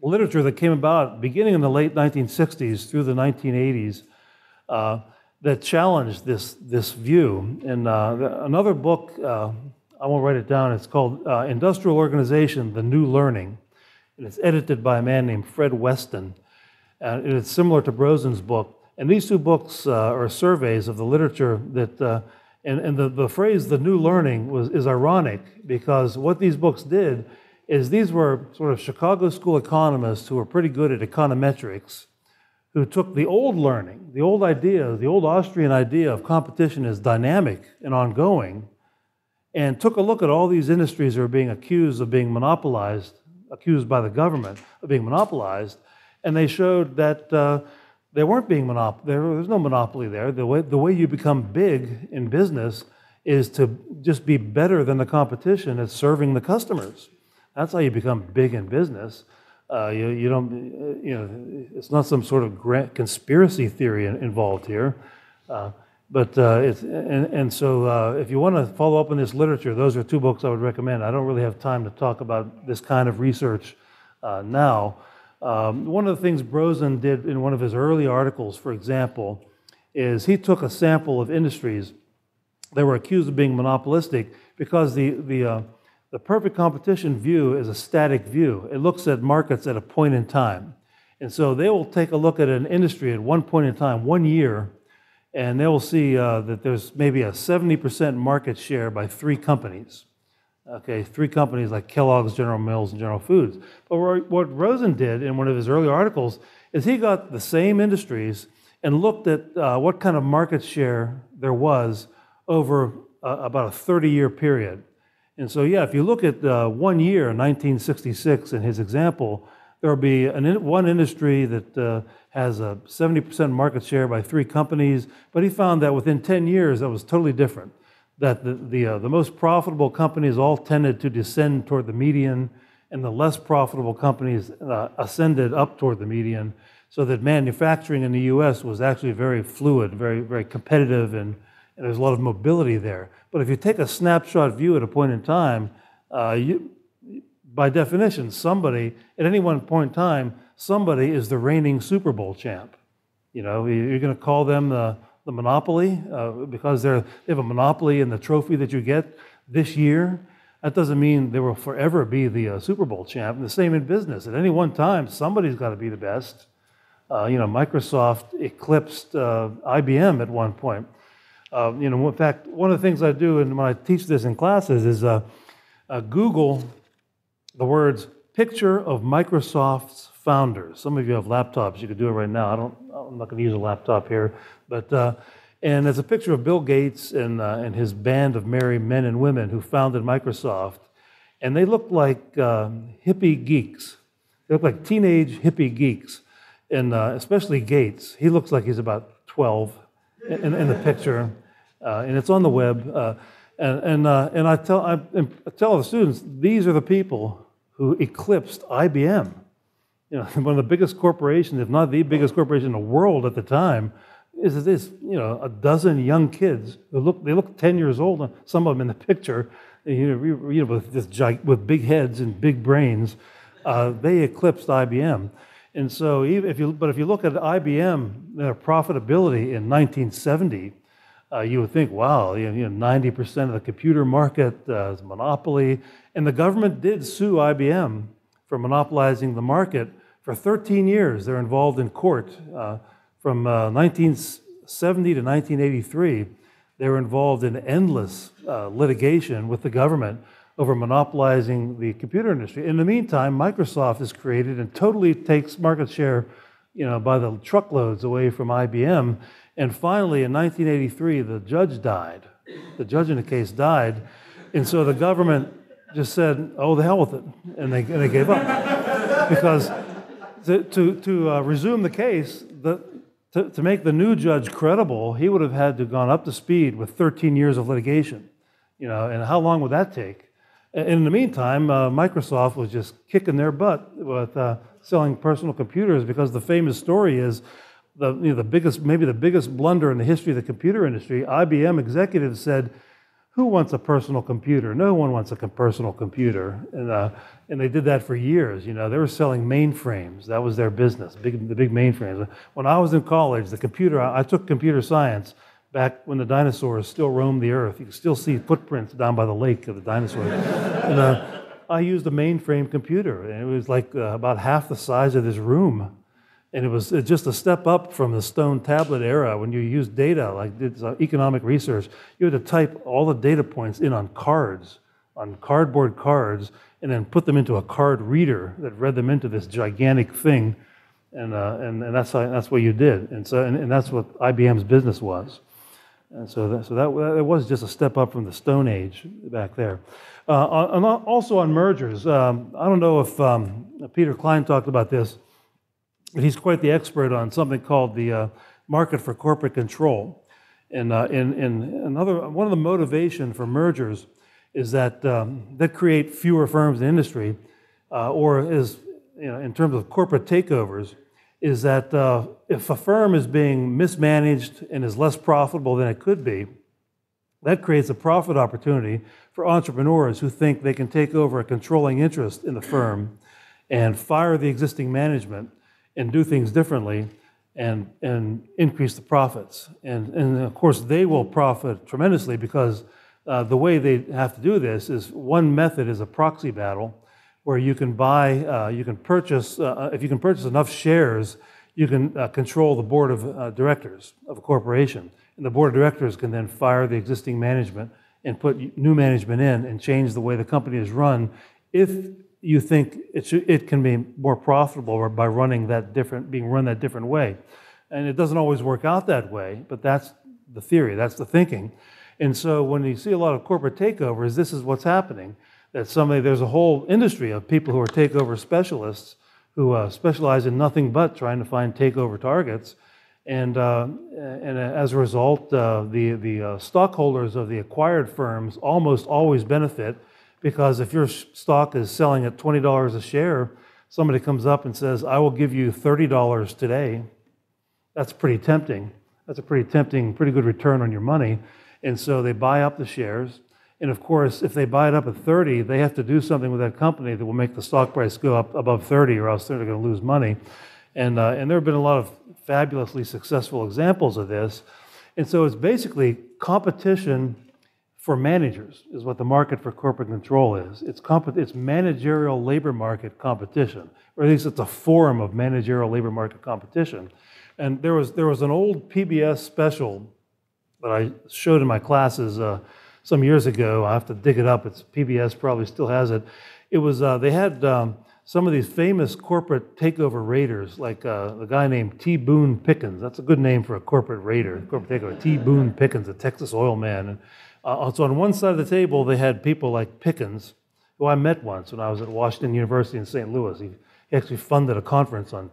literature that came about beginning in the late 1960s through the 1980s uh, that challenged this, this view. And uh, another book, uh, I won't write it down, it's called uh, Industrial Organization The New Learning. And it's edited by a man named Fred Weston. and it's similar to Brozen's book. And these two books are surveys of the literature that, and, and the, the phrase the new learning was, is ironic because what these books did is these were sort of Chicago school economists who were pretty good at econometrics, who took the old learning, the old idea, the old Austrian idea of competition as dynamic and ongoing, and took a look at all these industries that are being accused of being monopolized, accused by the government of being monopolized, and they showed that uh, they weren't being monop- there was no monopoly there. The way, the way you become big in business is to just be better than the competition at serving the customers. That's how you become big in business. Uh, you, you don't, you know, it's not some sort of conspiracy theory involved here. Uh, but uh, it's, and, and so uh, if you want to follow up on this literature, those are two books I would recommend. I don't really have time to talk about this kind of research uh, now. Um, one of the things Brozen did in one of his early articles, for example, is he took a sample of industries that were accused of being monopolistic because the, the, uh, the perfect competition view is a static view. It looks at markets at a point in time. And so they will take a look at an industry at one point in time, one year, and they will see uh, that there's maybe a 70% market share by three companies. Okay, three companies like Kellogg's, General Mills, and General Foods. But what Brozen did in one of his early articles is he got the same industries and looked at uh, what kind of market share there was over uh, about a 30 year period. And so, yeah, if you look at uh, one year, 1966, in his example, there will be an, one industry that uh, has a 70% market share by three companies, but he found that within 10 years, that was totally different that the, the, uh, the most profitable companies all tended to descend toward the median, and the less profitable companies uh, ascended up toward the median, so that manufacturing in the US was actually very fluid, very, very competitive, and, and there's a lot of mobility there. But if you take a snapshot view at a point in time, uh, you, by definition, somebody, at any one point in time, somebody is the reigning Super Bowl champ. You know, you're going to call them the the monopoly uh, because they have a monopoly in the trophy that you get this year. That doesn't mean they will forever be the uh, Super Bowl champ. And the same in business. At any one time, somebody's got to be the best. Uh, you know, Microsoft eclipsed uh, IBM at one point. Uh, you know, in fact, one of the things I do, and when I teach this in classes, is uh, Google the words "picture of Microsoft's founders." Some of you have laptops; you could do it right now. I don't. I'm not going to use a laptop here, but, uh, and there's a picture of Bill Gates and, uh, and his band of merry men and women who founded Microsoft. And they look like um, hippie geeks. They look like teenage hippie geeks. And uh, especially Gates. He looks like he's about 12 in, in the picture. Uh, and it's on the web. Uh, and, and, uh, and I, tell, I, I tell the students, these are the people who eclipsed IBM you know, one of the biggest corporations, if not the biggest corporation in the world at the time, is this, you know, a dozen young kids who look, they look 10 years old, some of them in the picture, you know, you know with, this, with big heads and big brains, uh, they eclipsed IBM. And so, if you, but if you look at IBM, their profitability in 1970, uh, you would think, wow, you know, 90% of the computer market uh, is monopoly. And the government did sue IBM for monopolizing the market for 13 years. They're involved in court. Uh, from uh, 1970 to 1983, they were involved in endless uh, litigation with the government over monopolizing the computer industry. In the meantime, Microsoft is created and totally takes market share, you know, by the truckloads away from IBM. And finally, in 1983, the judge died. The judge in the case died, and so the government just said, "Oh, the hell with it," and they, and they gave up because to, to, to uh, resume the case, the, to, to make the new judge credible, he would have had to have gone up to speed with 13 years of litigation. You know, and how long would that take? In the meantime, uh, Microsoft was just kicking their butt with uh, selling personal computers because the famous story is the, you know, the biggest, maybe the biggest blunder in the history of the computer industry. IBM executives said, who wants a personal computer? No one wants a personal computer. And, uh, and they did that for years. You know, they were selling mainframes. That was their business, big, the big mainframes. When I was in college, the computer, I took computer science back when the dinosaurs still roamed the earth. You can still see footprints down by the lake of the dinosaurs. and, uh, I used a mainframe computer, and it was like uh, about half the size of this room. And it was uh, just a step up from the stone tablet era when you used data, like did economic research. You had to type all the data points in on cards, on cardboard cards, and then put them into a card reader that read them into this gigantic thing. And, uh, and, and that's, how, that's what you did. And, so, and, and that's what IBM's business was. And so that, so that, it was just a step up from the Stone Age back there. Uh, and also on mergers, um, I don't know if um, Peter Klein talked about this, but he's quite the expert on something called the uh, market for corporate control. And uh, in, in another, one of the motivation for mergers is that um, that create fewer firms in industry, uh, or is you know, in terms of corporate takeovers, is that uh, if a firm is being mismanaged and is less profitable than it could be, that creates a profit opportunity for entrepreneurs who think they can take over a controlling interest in the firm and fire the existing management and do things differently and, and increase the profits. And, and of course, they will profit tremendously because uh, the way they have to do this is one method is a proxy battle where you can buy, uh, you can purchase, uh, uh, if you can purchase enough shares, you can uh, control the board of uh, directors of a corporation. And the board of directors can then fire the existing management and put new management in and change the way the company is run if you think it, should, it can be more profitable by running that different, being run that different way. And it doesn't always work out that way, but that's the theory, that's the thinking. And so when you see a lot of corporate takeovers, this is what's happening that somebody, there's a whole industry of people who are takeover specialists who uh, specialize in nothing but trying to find takeover targets. And, uh, and as a result, uh, the, the uh, stockholders of the acquired firms almost always benefit because if your stock is selling at $20 a share, somebody comes up and says, I will give you $30 today. That's pretty tempting. That's a pretty tempting, pretty good return on your money. And so they buy up the shares and of course, if they buy it up at 30, they have to do something with that company that will make the stock price go up above 30, or else they're going to lose money. And, uh, and there have been a lot of fabulously successful examples of this. And so it's basically competition for managers, is what the market for corporate control is. It's, comp- it's managerial labor market competition, or at least it's a form of managerial labor market competition. And there was, there was an old PBS special that I showed in my classes. Uh, some years ago. I have to dig it up. It's PBS probably still has it. It was uh, they had um, some of these famous corporate takeover raiders, like uh, a guy named T. Boone Pickens. That's a good name for a corporate raider, corporate takeover. T. Boone Pickens, a Texas oil man. And uh, so on one side of the table, they had people like Pickens, who I met once when I was at Washington University in St. Louis. He, he actually funded a conference on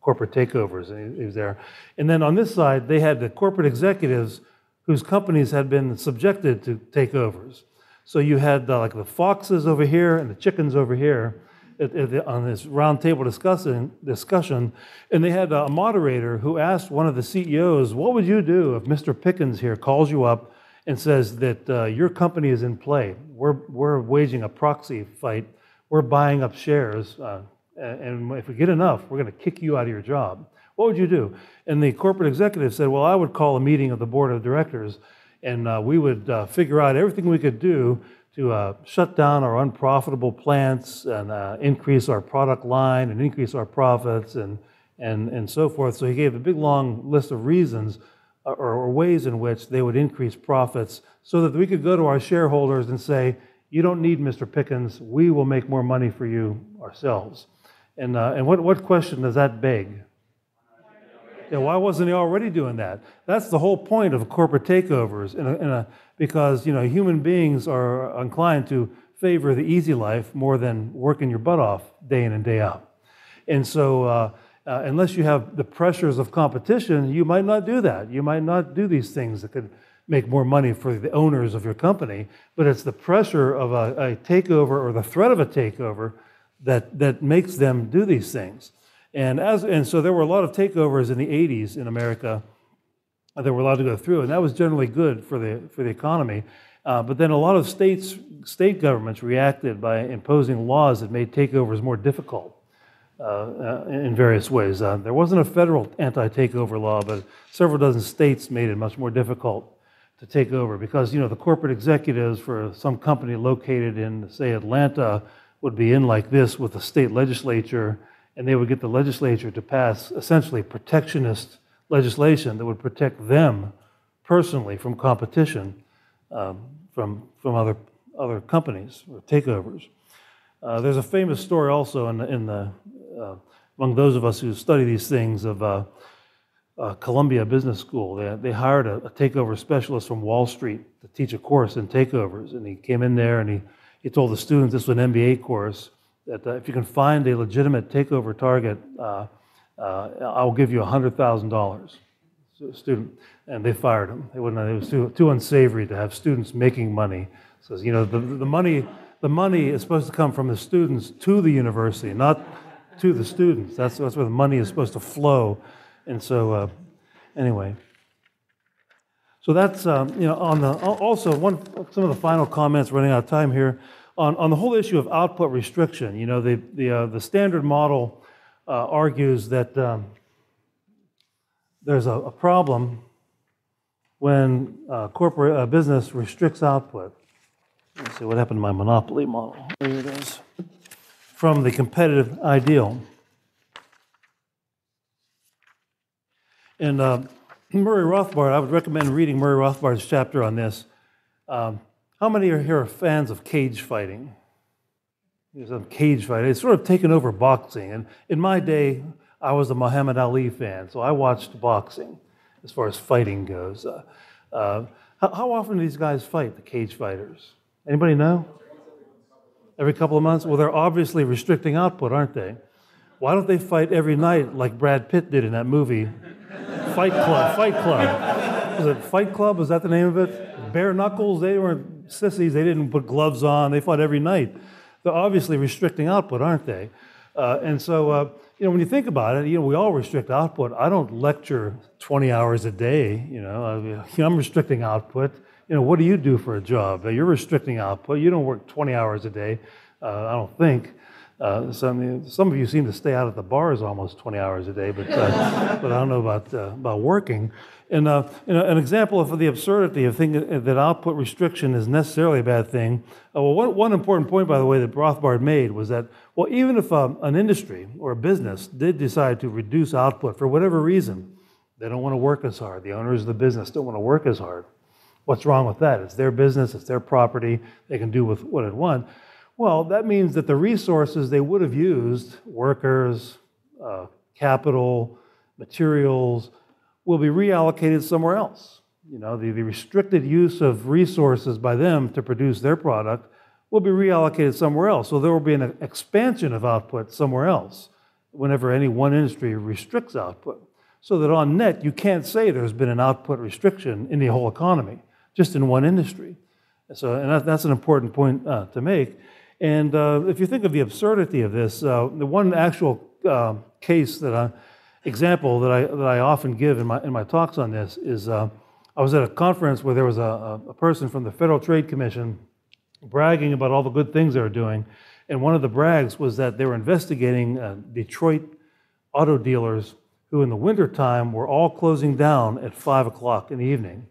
corporate takeovers, and he, he was there. And then on this side, they had the corporate executives whose companies had been subjected to takeovers. So you had like the foxes over here and the chickens over here at, at the, on this roundtable discussion, discussion, and they had a moderator who asked one of the CEOs, "What would you do if Mr. Pickens here calls you up and says that uh, your company is in play? We're we're waging a proxy fight. We're buying up shares, uh, and if we get enough, we're going to kick you out of your job." What would you do? And the corporate executive said, Well, I would call a meeting of the board of directors and uh, we would uh, figure out everything we could do to uh, shut down our unprofitable plants and uh, increase our product line and increase our profits and, and, and so forth. So he gave a big long list of reasons uh, or, or ways in which they would increase profits so that we could go to our shareholders and say, You don't need Mr. Pickens, we will make more money for you ourselves. And, uh, and what, what question does that beg? Yeah, why wasn't he already doing that? That's the whole point of corporate takeovers, in a, in a, because you know human beings are inclined to favor the easy life more than working your butt off day in and day out. And so, uh, uh, unless you have the pressures of competition, you might not do that. You might not do these things that could make more money for the owners of your company. But it's the pressure of a, a takeover or the threat of a takeover that that makes them do these things. And, as, and so there were a lot of takeovers in the 80s in America that were allowed to go through, and that was generally good for the, for the economy. Uh, but then a lot of states, state governments reacted by imposing laws that made takeovers more difficult uh, uh, in various ways. Uh, there wasn't a federal anti takeover law, but several dozen states made it much more difficult to take over because you know the corporate executives for some company located in say Atlanta would be in like this with the state legislature and they would get the legislature to pass essentially protectionist legislation that would protect them personally from competition um, from, from other, other companies or takeovers. Uh, there's a famous story also in the, in the uh, among those of us who study these things of uh, uh Columbia Business School. They, they hired a, a, takeover specialist from Wall Street to teach a course in takeovers, and he came in there and he, he told the students this was an MBA course that uh, if you can find a legitimate takeover target, uh, I'll give you $100,000 student, and they fired him. They wouldn't. It was too, too unsavory to have students making money. So you know the, the money the money is supposed to come from the students to the university, not to the students. That's that's where the money is supposed to flow. And so uh, anyway. So that's um, you know on the also one some of the final comments running out of time here on, on the whole issue of output restriction. You know the the uh, the standard model uh, argues that um, there's a, a problem when uh, corporate uh, business restricts output. Let's see what happened to my monopoly model. There it is. From the competitive ideal. And uh, Murray Rothbard, I would recommend reading Murray Rothbard's chapter on this. Um, how many are here are fans of cage fighting? There's cage fighting. It's sort of taken over boxing. And in my day, I was a Muhammad Ali fan, so I watched boxing as far as fighting goes. Uh, uh, how, how, often do these guys fight, the cage fighters? Anybody know? Every couple of months? Well, they're obviously restricting output, aren't they? Why don't they fight every night like Brad Pitt did in that movie, Fight Club? Fight Club. Was it Fight Club? Was that the name of it? Bare knuckles? They weren't sissies. They didn't put gloves on. They fought every night. They're obviously restricting output, aren't they? Uh, and so, uh, you know, when you think about it, you know, we all restrict output. I don't lecture 20 hours a day. You know, I mean, I'm restricting output. You know, what do you do for a job? You're restricting output. You don't work 20 hours a day. Uh, I don't think. Uh, some, some of you seem to stay out at the bars almost 20 hours a day, but, uh, but I don't know about, uh, about working. And uh, you know, an example of the absurdity of thinking that output restriction is necessarily a bad thing. Uh, well, one, one important point, by the way, that Rothbard made was that, well, even if um, an industry or a business did decide to reduce output for whatever reason, they don't want to work as hard. The owners of the business don't want to work as hard. What's wrong with that? It's their business, it's their property, they can do with what it wants. Well, that means that the resources they would have used, workers, uh, capital, materials, will be reallocated somewhere else. You know, the, the restricted use of resources by them to produce their product will be reallocated somewhere else. So there will be an expansion of output somewhere else whenever any one industry restricts output. So that on net, you can't say there's been an output restriction in the whole economy, just in one industry. So, and that, that's an important point uh, to make. And uh, if you think of the absurdity of this, uh, the one actual uh, case that I, example that I, that I often give in my, in my talks on this is uh, I was at a conference where there was a, a person from the Federal Trade Commission bragging about all the good things they were doing. And one of the brags was that they were investigating uh, Detroit auto dealers who, in the wintertime, were all closing down at 5 o'clock in the evening.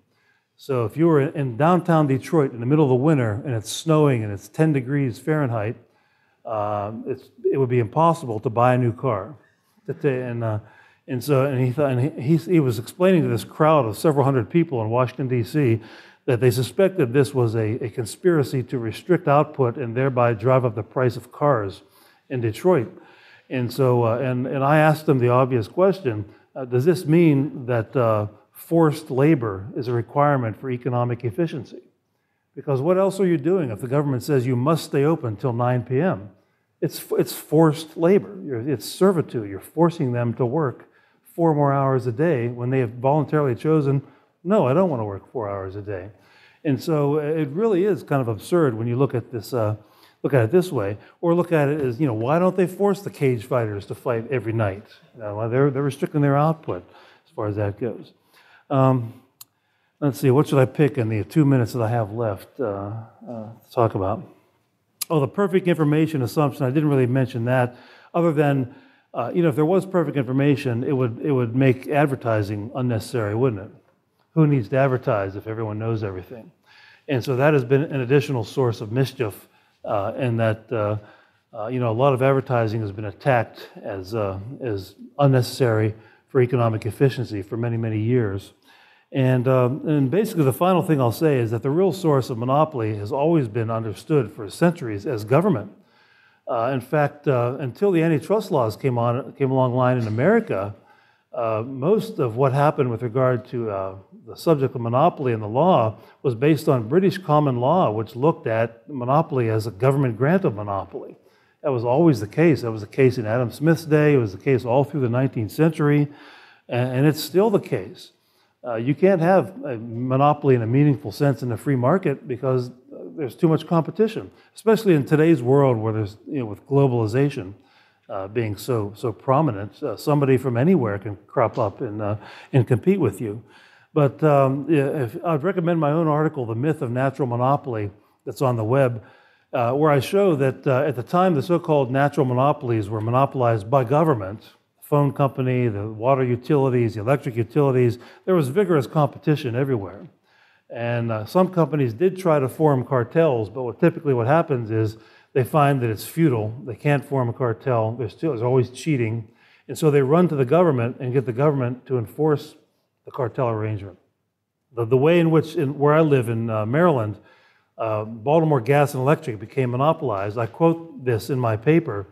So if you were in downtown Detroit in the middle of the winter and it's snowing and it's 10 degrees Fahrenheit, um, it would be impossible to buy a new car. And, uh, and so and he, thought, and he, he was explaining to this crowd of several hundred people in Washington, D.C., that they suspected this was a, a conspiracy to restrict output and thereby drive up the price of cars in Detroit. And so, uh, and, and I asked them the obvious question uh, Does this mean that uh, forced labor is a requirement for economic efficiency. Because what else are you doing if the government says you must stay open until 9 p.m.? It's, it's forced labor, it's servitude. You're forcing them to work four more hours a day when they have voluntarily chosen, no, I don't want to work four hours a day. And so uh, it really is kind of absurd when you look at this. Uh, look at it this way, or look at it as, you know, why don't they force the cage fighters to fight every night? You know, they're, they're restricting their output as far as that goes. Um, let's see, what should I pick in the two minutes that I have left uh, uh, to talk about? Oh, the perfect information assumption. I didn't really mention that, other than, uh, you know, if there was perfect information, it would, it would make advertising unnecessary, wouldn't it? Who needs to advertise if everyone knows everything? And so that has been an additional source of mischief, uh, in that uh, Uh, you know, a lot of advertising has been attacked as, uh, as unnecessary for economic efficiency for many, many years. And, um, and basically, the final thing I'll say is that the real source of monopoly has always been understood for centuries as government. Uh, in fact, uh, until the antitrust laws came, on, came along line in America, uh, most of what happened with regard to uh, the subject of monopoly in the law was based on British common law, which looked at monopoly as a government grant of monopoly. That was always the case. That was the case in Adam Smith's day. It was the case all through the 19th century, and, and it's still the case. Uh, you can't have a monopoly in a meaningful sense in a free market because there's too much competition, especially in today's world where there's, you know, with globalization uh, being so, so prominent, uh, somebody from anywhere can crop up and, uh, and compete with you. But um, if, I'd recommend my own article, The Myth of Natural Monopoly, that's on the web, uh, where I show that at the time the so called natural monopolies were monopolized by government, the phone company, the water utilities, the electric utilities, there was vigorous competition everywhere. And uh, some companies did try to form cartels, but what, typically what happens is they find that it's futile. They can't form a cartel. There's, still, there's always cheating. And so they run to the government and get the government to enforce the cartel arrangement. The, the way in which, in, where I live in uh, Maryland, uh, Baltimore Gas and Electric became monopolized. I quote this in my paper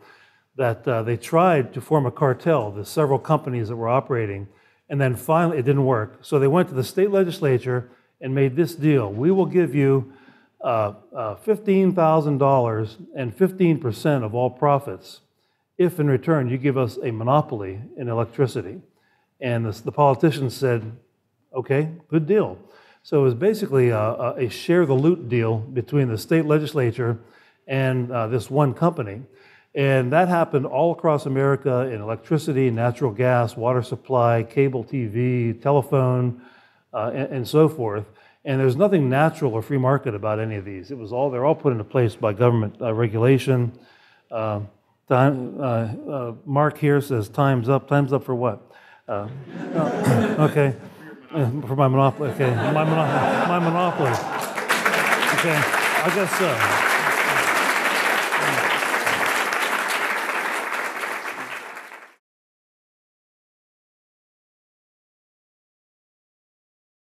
that uh, they tried to form a cartel. the several companies that were operating, and then finally it didn't work. So they went to the state legislature and made this deal: we will give you uh, uh, $15,000 and 15% of all profits if, in return, you give us a monopoly in electricity. And the, the politicians said, "Okay, good deal." So it was basically a, a share the loot deal between the state legislature and uh, this one company. And that happened all across America in electricity, natural gas, water supply, cable TV, telephone, uh, and, and, so forth. And there's nothing natural or free market about any of these. It was all, they're all put into place by government uh, regulation. Uh, time, uh, uh, Mark here says time's up. Time's up for what? Uh, okay. for my monopoly. Okay. My, my monopoly. Okay. I guess so.